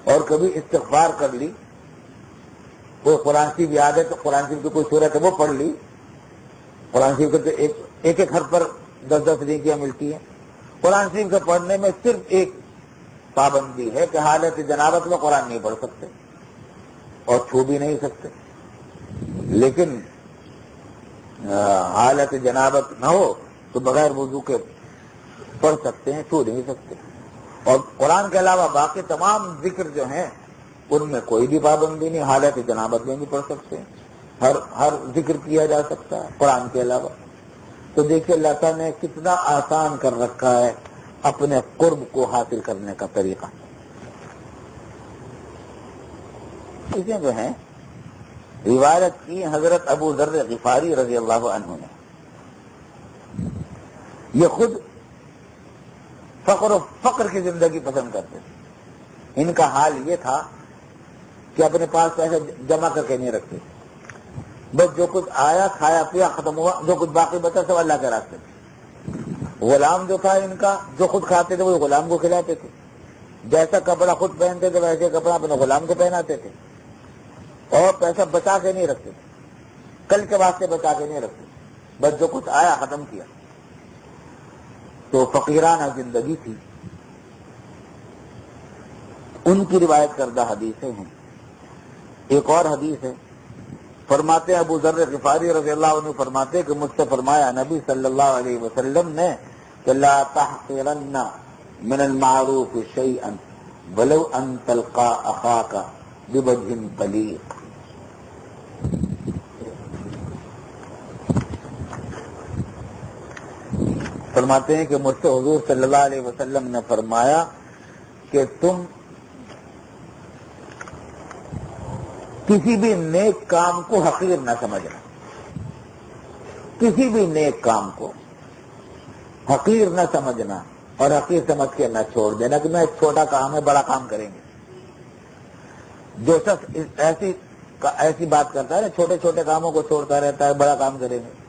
और कभी इस्तफार कर ली। वो कुरान शरीफ याद है तो कुरान की कोई सूरत है, वो पढ़ ली। कुरान शरीफ के तो एक एक हर पर दस दस नीतियाँ मिलती है। कुरान शरीफ के पढ़ने में सिर्फ़ एक पाबंदी है कि हालत जनाबत में कुरान नहीं पढ़ सकते और छू भी नहीं सकते। लेकिन हालत जनाबत न हो तो बगैर वज़ू के पढ़ सकते हैं छू नहीं सकते। और कुरान के अलावा बाकी तमाम ज़िक्र जो हैं, उनमें कोई भी पाबंदी नहीं, हालत जनाबत में भी पढ़ सकते हैं। हर हर ज़िक्र किया जा सकता है, कुरान के अलावा। तो देखिए लता ने कितना आसान कर रखा है अपने कुर्ब को हासिल करने का तरीका। इसे जो है रिवायत की हज़रत अबू जर गिफारी रज़ी अल्लाह अनहु ने। ये खुद फकर फकर की ज़िंदगी पसंद करते थे। इनका हाल ये था कि अपने पास पैसे जमा करके नहीं रखते बस जो कुछ आया, खाया, पिया, खत्म हुआ, जो कुछ बाकी बचा, सब अल्लाह के रास्ते गुलाम जो था इनका, जो खुद खाते थे, वो गुलाम को खिलाते थे। जैसा कपड़ा खुद पहनते थे, वैसे कपड़ा अपने गुलाम को पहनाते थे। और पैसा बचा के नहीं रखते थे। कल के वास्ते बचा के नहीं रखते बस जो कुछ आया, खत्म किया। तो फकीराना ज़िंदगी थी। उनकी रिवायत करदा हदीसें हैं। एक और हदीस है। फरमाते अबू जर गिफारी रज़ी अल्लाह फरमाते कि मुझसे फरमाया, नबी सल्लल्लाहु अलैहि वसल्लम ने कि ला तहकिरन्ना मिन अल मारूफ शैअन वलौ अन तलका अखाका बिवजहिन तलीक। फरमाते हैं कि मुझसे हजूर सल्लल्लाहु अलैहि वसल्लम ने फरमाया कि तुम किसी भी नेक काम को हकीर न समझना। किसी भी नेक काम को हकीर न समझना और हकीर समझ के न छोड़ देना कि मैं छोटा काम है, बड़ा काम करेंगे। जो शख्स ऐसी ऐसी बात करता है ना छोटे छोटे कामों को छोड़ता रहता है, बड़ा काम करेंगे।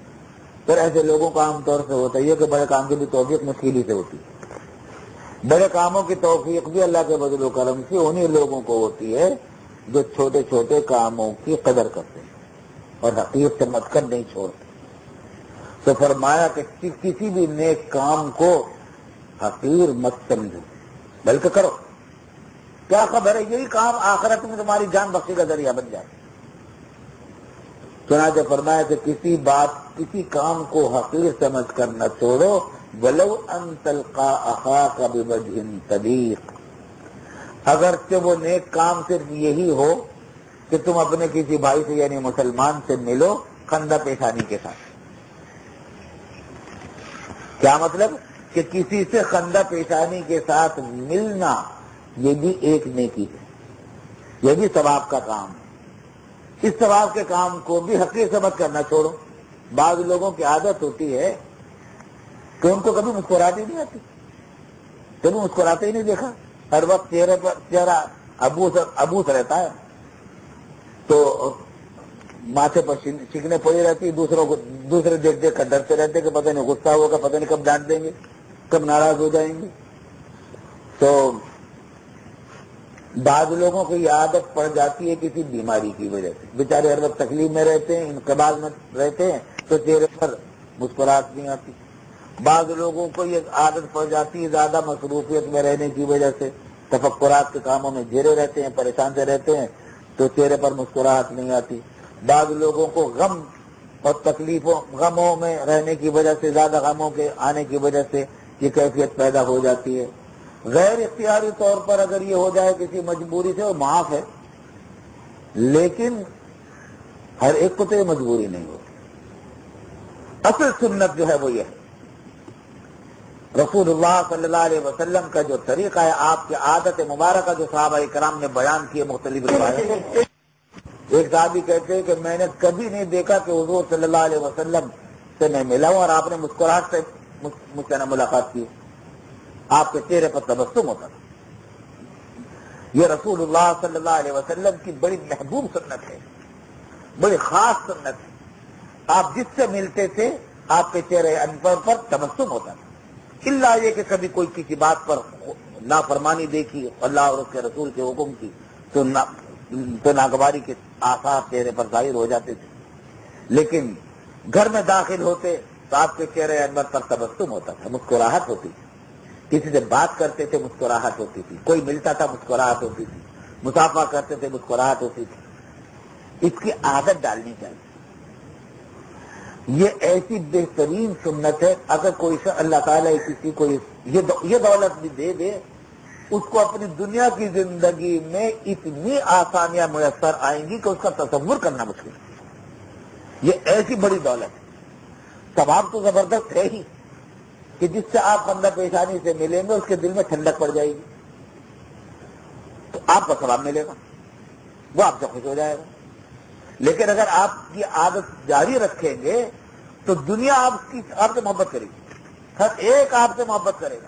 फिर ऐसे लोगों का आमतौर से होता है कि बड़े काम की भी तोफीक मुश्किल से होती है। बड़े कामों की तोफीक भी अल्लाह के बदलो करम से उन्हीं लोगों को होती है, जो छोटे छोटे कामों की कदर करते हैं और हकीर से कर नहीं छोड़ते। तो फरमाया कि किसी भी नेक काम को हकीर मत समझो, बल्कि करो। क्या खबर है? यही काम आखिरत में तुम्हारी जान बख्शी का ज़रिया बन जाए सुनाते फरमाया कि किसी बात, किसी काम को हकीर समझ कर न छोड़ो। वलो अंतल का अखा का बिबजिन तदीक अगर वो नेक काम सिर्फ़ यही हो कि तुम अपने किसी भाई से यानी मुसलमान से मिलो खंदा पेशानी के साथ। क्या मतलब? कि किसी से खंदा पेशानी के साथ मिलना, ये भी एक नेकी है। यह भी सवाब का काम है। इस सवाब के काम को भी हकीर समझ करना छोड़ो। बाद लोगों की आदत होती है कि उनको कभी मुस्कुराती नहीं आती। कभी मुस्कुराते ही नहीं देखा। हर वक्त चेहरे पर चेहरा अबूस अबूस रहता है। तो माथे पर चिकने पड़ी रहती है। दूसरों को, दूसरे देख देख कर डरते रहते कि पता नहीं गुस्सा होगा, पता नहीं कब डांट देंगे, कब नाराज़ हो जाएँगे। तो बाद लोगों को आदत पड़ जाती है किसी बीमारी की वजह से। बेचारे हर वक्त तकलीफ़ में रहते हैं, इनकबाल में रहते हैं तो चेहरे पर मुस्कुराहट नहीं आती। बाद लोगों को ये आदत पड़ जाती है ज़्यादा मसरूफियत में रहने की वजह से। तफक्रात के कामों में घेरे रहते हैं, परेशान से रहते हैं तो चेहरे पर मुस्कुराहट नहीं आती। बाद लोगों को गम और तकलीफों, गमों में रहने की वजह से, ज़्यादा गमों के आने की वजह से ये कैफियत पैदा हो जाती है। गैर इख्तियारी तौर पर अगर ये हो जाए किसी मजबूरी से, वो माफ़ है। लेकिन हर एक को तो ये मजबूरी नहीं होती। असल सुन्नत जो है वो ये है। रसूलुल्लाह सल्लल्लाहु अलैहि वसल्लम का जो तरीका है, आपकी आदत मुबारक जो साहब कराम ने बयान किए मुख्तलिफ़ रिवायत एक साहबी कहते हैं कि मैंने कभी नहीं देखा कि हजूर सल्लल्लाहु अलैहि वसल्लम से मैं मिला हूँ और आपने मुस्कुराहट से मुझसे न मुलाकात की। आपके चेहरे पर तबस्सुम होता था यह रसूलुल्लाह सल्लल्लाहु अलैहि वसल्लम की बड़ी महबूब सुन्नत है, बड़ी खास सुन्नत है। आप जिससे मिलते थे, आपके चेहरे अनपर पर तबस्सुम होता था। इल्ला ये कि कभी कोई किसी बात पर नाफरमानी देखी, अल्लाह और उसके रसूल के हुक्म की तो ना तो नागवारी के आसार चेहरे पर ज़ाहिर हो जाते थे। लेकिन घर में दाखिल होते तो आपके चेहरे अंदर पर तबस्सुम होता था, मुस्कुराहट होती थी। किसी से बात करते थे, मुस्कुराहट होती थी। कोई मिलता था, मुस्कुराहट होती थी। मुसाफा करते थे, मुस्कुराहट होती थी। इसकी आदत डालनी चाहिए। ये ऐसी बेहतरीन सुन्नत है, अगर कोई अल्लाह ताला किसी को ये दौलत भी दे दे, उसको अपनी दुनिया की ज़िंदगी में इतनी आसानियाँ मुयसर आएँगी कि उसका तस्वुर करना मुश्किल ये ऐसी बड़ी दौलत है। स्वभाव तो ज़बरदस्त है ही। कि जिससे आप बंदा पेशानी से मिलेंगे, उसके दिल में ठंडक पड़ जाएगी। तो आपका सवाब मिलेगा। वो आपसे खुश हो जाएगा। लेकिन अगर आपकी आदत जारी रखेंगे तो दुनिया आपकी आपसे मोहब्बत करेगी। हर एक आपसे मोहब्बत करेगा।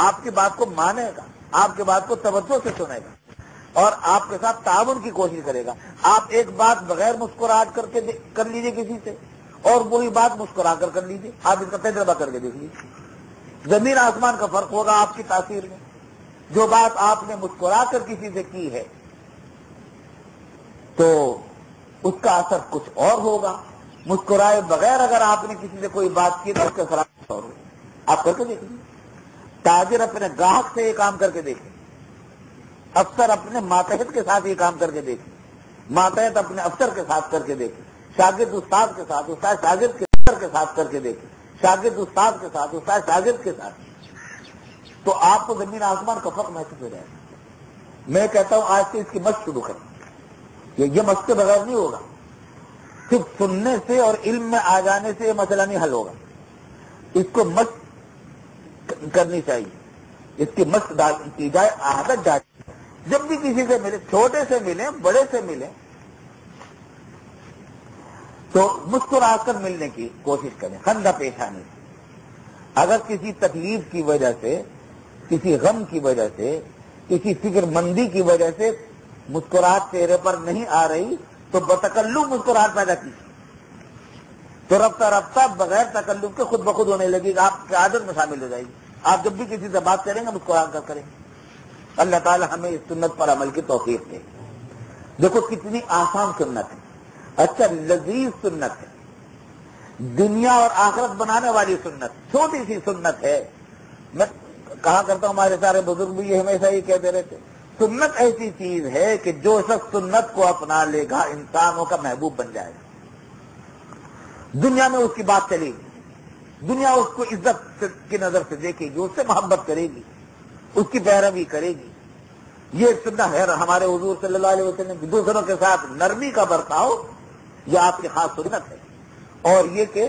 आपकी बात को मानेगा। आपकी बात को तवज्जो से सुनेगा। और आपके साथ ताउन की कोशिश करेगा। आप एक बात बगैर मुस्कुराहट करके कर लीजिए किसी से। और बुरी बात मुस्कुरा कर कर लीजिए। आप इसका तजर्बा करके देख लीजिए। ज़मीन आसमान का फ़र्क होगा आपकी तासीर में। जो बात आपने मुस्कुरा कर किसी से की है तो उसका असर कुछ और होगा। मुस्कुराए बगैर अगर आपने किसी से कोई बात की तो उसका असर और आप करके देख लीजिए। ताजिर अपने ग्राहक से ये काम करके देखे। अफसर अपने मातहत के साथ ये काम करके देखे। मातहत अपने अफसर के साथ करके देखे। शागिर्द उस्ताद के साथ उस्ताद शागिर्द के के साथ करके देखे। शागिर्द उस्ताद के साथ उस्ताद शागिर्द के साथ। तो आपको ज़मीन आसमान का फ़र्क महसूस हो जाएगा। मैं कहता हूँ आज से इसकी मस्त शुरू करें। ये, ये मस्त के बगैर नहीं होगा। सिर्फ़ सुनने से और इल्म में आ जाने से ये मसला नहीं हल होगा। इसको मस्त करनी चाहिए। इसकी मस्त डाल की जाए आदत डाल। जब भी किसी से मिले छोटे से मिले बड़े से मिले तो मुस्कुराकर मिलने की कोशिश करें, खंदा पेशानी से अगर किसी तकलीफ़ की वजह से, किसी गम की वजह से, किसी फिक्रमंदी की वजह से मुस्कुराहट चेहरे पर नहीं आ रही तो बतकल्लु मुस्कुराहट पैदा की तो रफ्ता रफ्ता बगैर तकल्लु के खुद ब खुद होने लगेगी आपकी आदत में शामिल हो जाएगी आप जब भी किसी से बात करेंगे मुस्कुरा कर करेंगे अल्लाह ताला हमें इस सुन्नत पर अमल की तोफीक दे। देखो कितनी आसान सुन्नत है। अच्छा लजीज सुन्नत है। दुनिया और आखरत बनाने वाली सुन्नत, छोटी सी सुन्नत है। मैं कहा करता हूँ, हमारे सारे बुज़ुर्ग भी ये हमेशा ही कहते रहते सुन्नत ऐसी चीज़ है कि जो शख्स सुन्नत को अपना लेगा, इंसानों का महबूब बन जाएगा। दुनिया में उसकी बात चलेगी। दुनिया उसको इज़्ज़त की नज़र से देखेगी, उससे मोहब्बत करेगी, उसकी पैरवी करेगी। ये सुनना है हमारे हजूर सल्लल्लाहु अलैहि दूसरों के साथ नरमी का बर्ताव यह आपकी खास सुन्नत है। और ये कि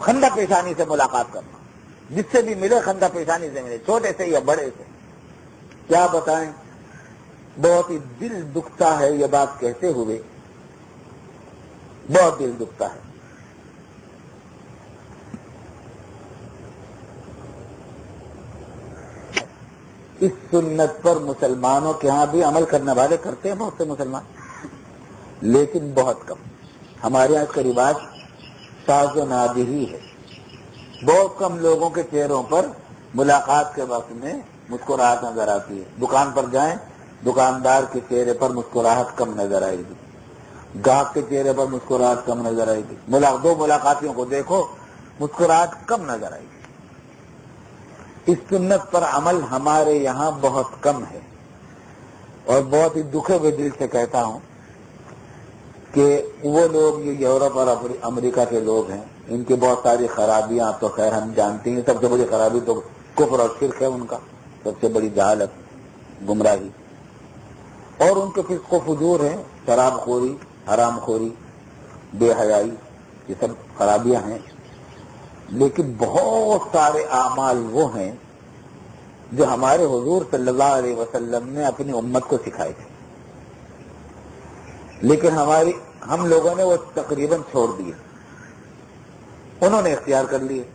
खंदा पेशानी से मुलाकात करना। जिससे भी मिले खंदा पेशानी से मिले, छोटे से या बड़े से। क्या बताएँ, बहुत ही दिल दुखता है ये बात कहते हुए। बहुत दिल दुखता है। इस सुन्नत पर मुसलमानों के यहाँ भी अमल करने वाले करते हैं बहुत से मुसलमान। लेकिन बहुत कम। हमारे यहाँ इसका रिवाज साजो नादी ही है। बहुत कम लोगों के चेहरों पर मुलाकात के वक्त में मुस्कुराहट नज़र आती है। दुकान पर जाएँ, दुकानदार के चेहरे पर मुस्कुराहट कम नज़र आएगी। गाहक के चेहरे पर मुस्कुराहट कम नज़र आएगी। मुला, दो मुलाकातियों को देखो मुस्कुराहट कम नज़र आएगी। इस सुन्नत पर अमल हमारे यहाँ बहुत कम है। और बहुत ही दुखे हुए दिल से कहता हूँ कि वो लोग ये यूरोप और अमेरिका के लोग हैं, इनकी बहुत सारी खराबियाँ तो खैर हम जानते हैं, सबसे बड़ी खराबी तो कुफर और शिरक है उनका, सबसे बड़ी जहालत गुमराही। और उनके फिस्को फजूर हैं, शराबखोरी, हरामखोरी, बेहयाई, ये सब खराबियाँ हैं। लेकिन बहुत सारे आमाल वो हैं, जो हमारे हजूर सल्लल्लाहु अलैहि वसल्लम ने अपनी उम्मत को सिखाए थे। लेकिन हमारी, हम लोगों ने वो तकरीबन छोड़ दिए। उन्होंने इख्तियार कर लिए।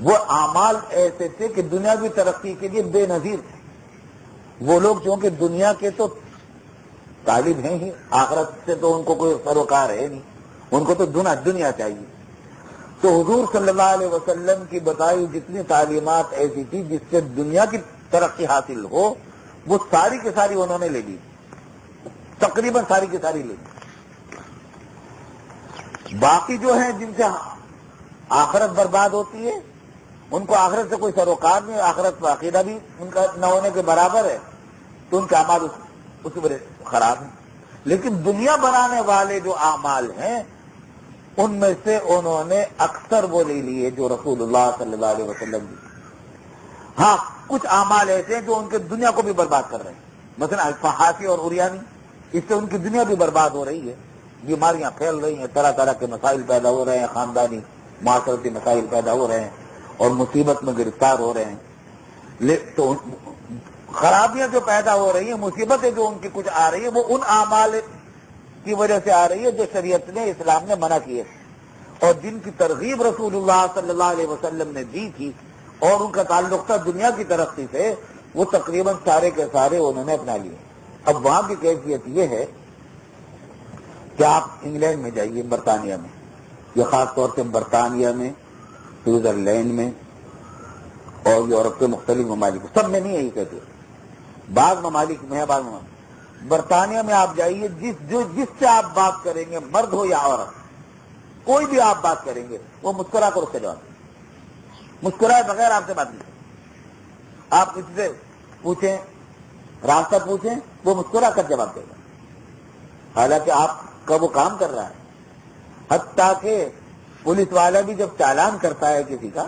वो आमाल ऐसे थे कि दुनिया की तरक्की के लिए बेनजीर थे। वो लोग चूँकि दुनिया के तो तालिब हैं ही, आखरत से तो उनको कोई सरोकार है नहीं। उनको तो दुना दुनिया चाहिए। तो हुजूर सल्लल्लाहु अलैहि वसल्लम की बताई जितनी तालीमात ऐसी थी जिससे दुनिया की तरक्की हासिल हो, वो सारी की सारी उन्होंने ले ली। तकरीबन सारी की सारी ले बाकी जो है जिनसे आखरत बर्बाद होती है उनको आखरत से कोई सरोकार नहीं आखरत का अकीदा भी उनका न होने के बराबर है तो उनके अमाल उस, उसकी वजह खराब है। लेकिन दुनिया बनाने वाले जो आमाल हैं उनमें से उन्होंने अक्सर वो ले लिए जो रसूलुल्लाह सल्लल्लाहु अलैहि वसल्लम हाँ कुछ आमाल ऐसे हैं जो उनके दुनिया को भी बर्बाद कर रहे हैं। मसलन फहासी और उरियानी। इससे उनकी दुनिया भी बर्बाद हो रही है। बीमारियाँ फैल रही हैं तरह तरह के मसाइल पैदा हो रहे हैं, खानदानी माशरती मसाइल पैदा हो रहे हैं और मुसीबत में गिरफ़्तार हो रहे हैं। तो खराबियाँ जो पैदा हो रही है, मुसीबतें जो उनकी कुछ आ रही है, वो उन आमाल की वजह से आ रही है जो शरीयत ने, इस्लाम ने मना किए और जिनकी तरगीब रसूलुल्लाह सल्लल्लाहु अलैहि वसल्लम ने दी थी और उनका ताल्लुक था दुनिया की तरक्की से, वो तकरीबन सारे के सारे उन्होंने अपना लिए। अब वहाँ की कैफियत यह है कि आप इंग्लैंड में जाइए, बरतानिया में। या खास तौर से बरतानिया में, स्विट्जरलैंड में और यूरोप के मुख्तलिफ़ ममालिक। सब में नहीं यही कहते बाग ममालिक में बाग ममालिक। बरतानिया में आप जाइए, जिस, जो, जिससे आप बात करेंगे, मर्द हो या औरत, कोई भी आप बात करेंगे, वो मुस्कुरा कर उससे जवाब मुस्कुराए बगैर आपसे बात नहीं आप किसी से पूछें रास्ता पूछें, वो मुस्कुरा कर जवाब देगा। हालाँकि आपका वो काम कर रहा है। हत्या के पुलिस वाला भी जब चालान करता है किसी का,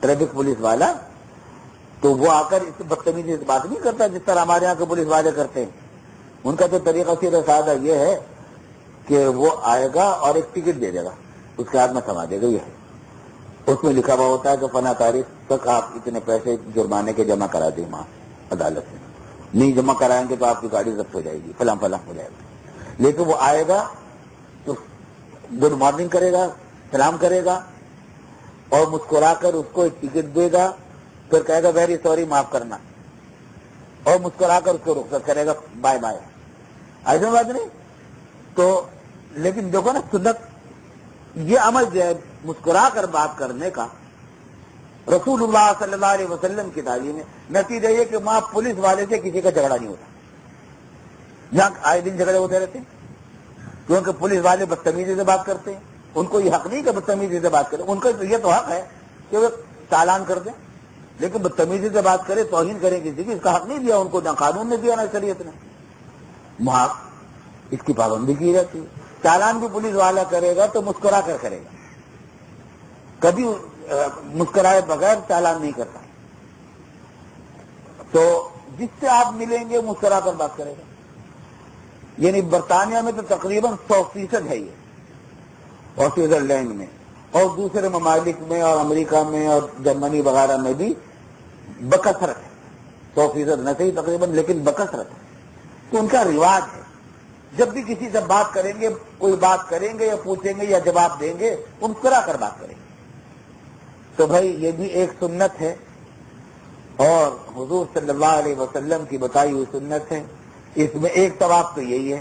ट्रैफ़िक पुलिस वाला तो वो आकर इस बदतमीजी से बात नहीं करता जिस तरह हमारे यहाँ के पुलिस वाले करते हैं। उनका तो तरीका सीधा साधा ये है कि वो आएगा और एक टिकट दे देगा। उसके हाथ में समा देगा ये उसमें लिखा हुआ होता है कि फना तारीख तक आप इतने पैसे जुर्माने के जमा करा दें वहाँ, अदालत में। नहीं जमा कराएँगे तो आपकी गाड़ी जब्त हो जाएगी फलाम फलाम हो जाएगा। लेकिन वो आएगा तो गुड मॉर्निंग करेगा, सलाम करेगा और मुस्कुराकर उसको एक टिकट देगा, फिर कहेगा, वेरी सॉरी, माफ़ करना। और मुस्कुराकर उसको रुखसत करेगा, बाय बाय। ऐसा बात नहीं। तो लेकिन देखो ना, सुन्नत, ये अमल जो है मुस्कुरा कर बात करने का रसूलुल्लाह सल्लल्लाहु की तालीम है नतीजा ये कि माँ पुलिस वाले से किसी का झगड़ा नहीं होता। जहाँ आए दिन झगड़े होते रहते क्योंकि पुलिस वाले बदतमीजी से बात करते हैं। उनको ये हक नहीं कि बदतमीजी से बात करें। उनका ये तो हक है कि वे चालान कर दें। लेकिन बदतमीजी से बात करें, तोहिन करें किसी की, इसका हक नहीं दिया उनको, ना कानून ने दिया, ना शरीयत ने। वहाँ इसकी पाबंदी की जाती है। चालान भी पुलिस वाला करेगा तो मुस्कुरा कर करेगा। कभी मुस्कुराए बगैर चालान नहीं करता। तो जिससे आप मिलेंगे, मुस्कुरा कर बात करेगा। यानी बरतानिया में तो तकरीबन सौ फ़ीसद है ये, और स्विट्जरलैंड में, और दूसरे ममालिक में, और अमेरिका में, और जर्मनी वगैरह में भी बकसरत है। सौ फ़ीसद न सही तकरीबन, लेकिन बकसरत है। तो उनका रिवाज है। जब भी किसी से बात करेंगे, कोई बात करेंगे या पूछेंगे या जवाब देंगे, मुस्कुरा कर बात करेंगे। तो भाई ये भी एक सुन्नत है। और हुजूर सल्लल्लाहु अलैहि वसल्लम की बताई हुई सुन्नत है। इसमें एक सवाब तो यही है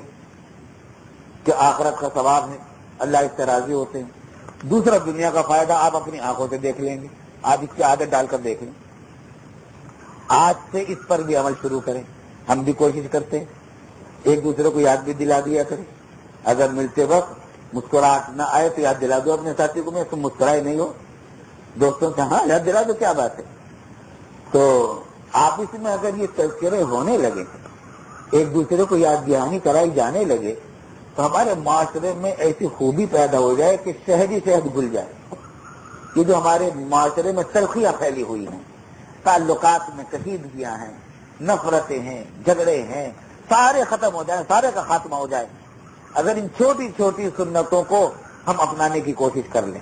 कि आखरत का सवाब है। अल्लाह इससे राज़ी होते हैं। दूसरा दुनिया का फ़ायदा आप अपनी आँखों से देख लेंगे। आप इसकी आदत डालकर देख लें। आज से इस पर भी अमल शुरू करें। हम भी कोशिश करते हैं। एक दूसरे को याद भी दिला दिया करें। अगर मिलते वक्त मुस्कुराहट न आए तो याद दिला दो अपने साथी को, मैं तुम मुस्कुराए नहीं हो। दोस्तों से हाँ याद दिला दो क्या बात है? तो आप इसमें अगर ये तस्करे होने लगे, एक दूसरे को याद दहानी कराई जाने लगे तो हमारे माशरे में ऐसी खूबी पैदा हो जाए कि शहरी सेहत भूल जाए। ये जो हमारे माशरे में तलखियाँ फैली हुई हैं, ताल्लुकात में कशीदगियाँ हैं, नफरतें हैं, झगड़े हैं, सारे खत्म हो जाए, सारे का खात्मा हो जाए। अगर इन छोटी छोटी सुन्नतों को हम अपनाने की कोशिश कर लें।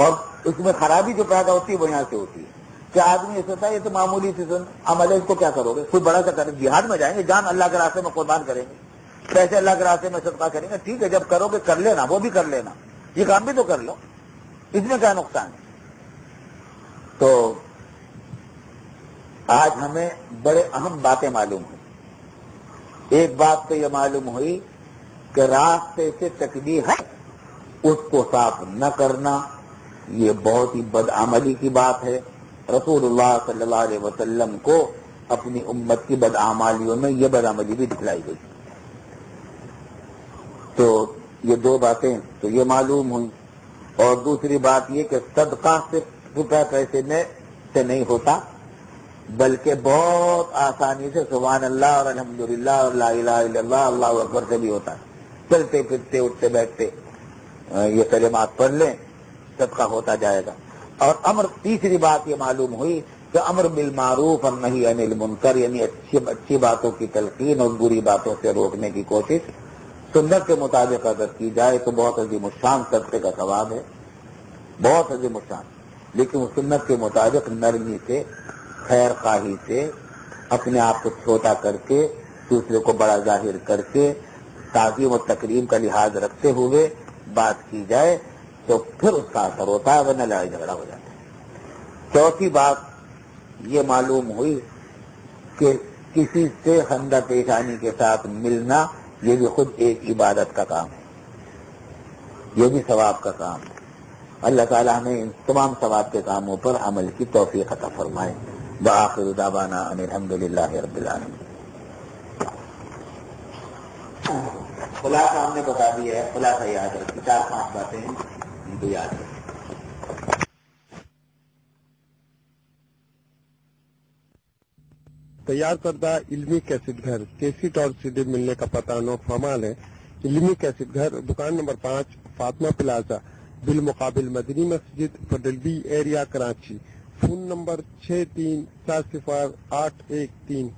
और उसमें खराबी जो पैदा होती है वो यहाँ से होती है। क्या आदमी ऐसा था, ये तो मामूली सी सुन अमल है इसको क्या करोगे? कोई बड़ा सा करें, जिहाद में जाएँगे, जान अल्लाह के रास्ते में कुर्बान करेंगे। पैसे अल्लाह के रास्ते में सदका करेंगे। ठीक है, जब करोगे कर लेना, वो भी कर लेना। ये काम भी तो कर लो। इसमें क्या नुकसान है? तो आज हमें बड़े अहम बातें मालूम हुई। एक बात तो यह मालूम हुई कि रास्ते से तकदी है, उसको साफ़ न करना ये बहुत ही बदआमली की बात है। रसूलुल्लाह सल्लल्लाहु अलैहि वसल्लम को अपनी उम्मत की बदआमालियों में ये बदआमली भी दिखलाई गई। तो ये दो बातें तो ये मालूम हुई। और दूसरी बात ये कि सदका सिर्फ़ रुपए पैसे में से नहीं होता, बल्कि बहुत आसानी से सुबह अल्लाह और अलहमदुल्ला और अल्लाह अकबर से भी होता है। चलते फिरते, उठते बैठते ये कलेमात पढ़ लें। सबका होता जाएगा। और अमर, तीसरी बात ये मालूम हुई कि अमर बिल मारूफ और नहीं अनिल मुनकर, यानी अच्छी अच्छी बातों की तलकीन और बुरी बातों से रोकने की कोशिश, सुन्नत के मुताबिक अगर की जाए तो बहुत अजीम शान सत्य का सवाब है। बहुत अजीम शान लेकिन उस सुन्नत के मुताबिक नरमी से, खैर खाही से, अपने आप को छोटा करके, दूसरे को बड़ा ज़ाहिर करके, ताजीम और तकरीम का लिहाज रखते हुए बात की जाए तो फिर उसका असर होता है, वरना लड़ाई झगड़ा हो जाता है। चौथी बात ये मालूम हुई कि किसी से खंदा पेशानी के साथ मिलना, ये भी खुद एक इबादत का काम है। ये भी सवाब का काम है। अल्लाह ताला हमें इन तमाम सवाब के कामों पर अमल की तोफ़ी अता फरमाए। बाखिर दावाना अलहमदिल्ला रबालमी खुलासा हमने बता दिया है, खुलासा याद रखिए, चार पाँच बातें। हैं उनको याद रखें तैयार करदा इल्मी कैसेट घर केसीट और सीडी मिलने का पता नो फमाल है। इल्मी कैसेट घर, दुकान नंबर पाँच, फातमा प्लाजा, बिल मुकाबिल मदनी मस्जिद फडलबी एरिया कराची। फ़ोन नंबर छः तीन सात सिफर आठ एक तीन।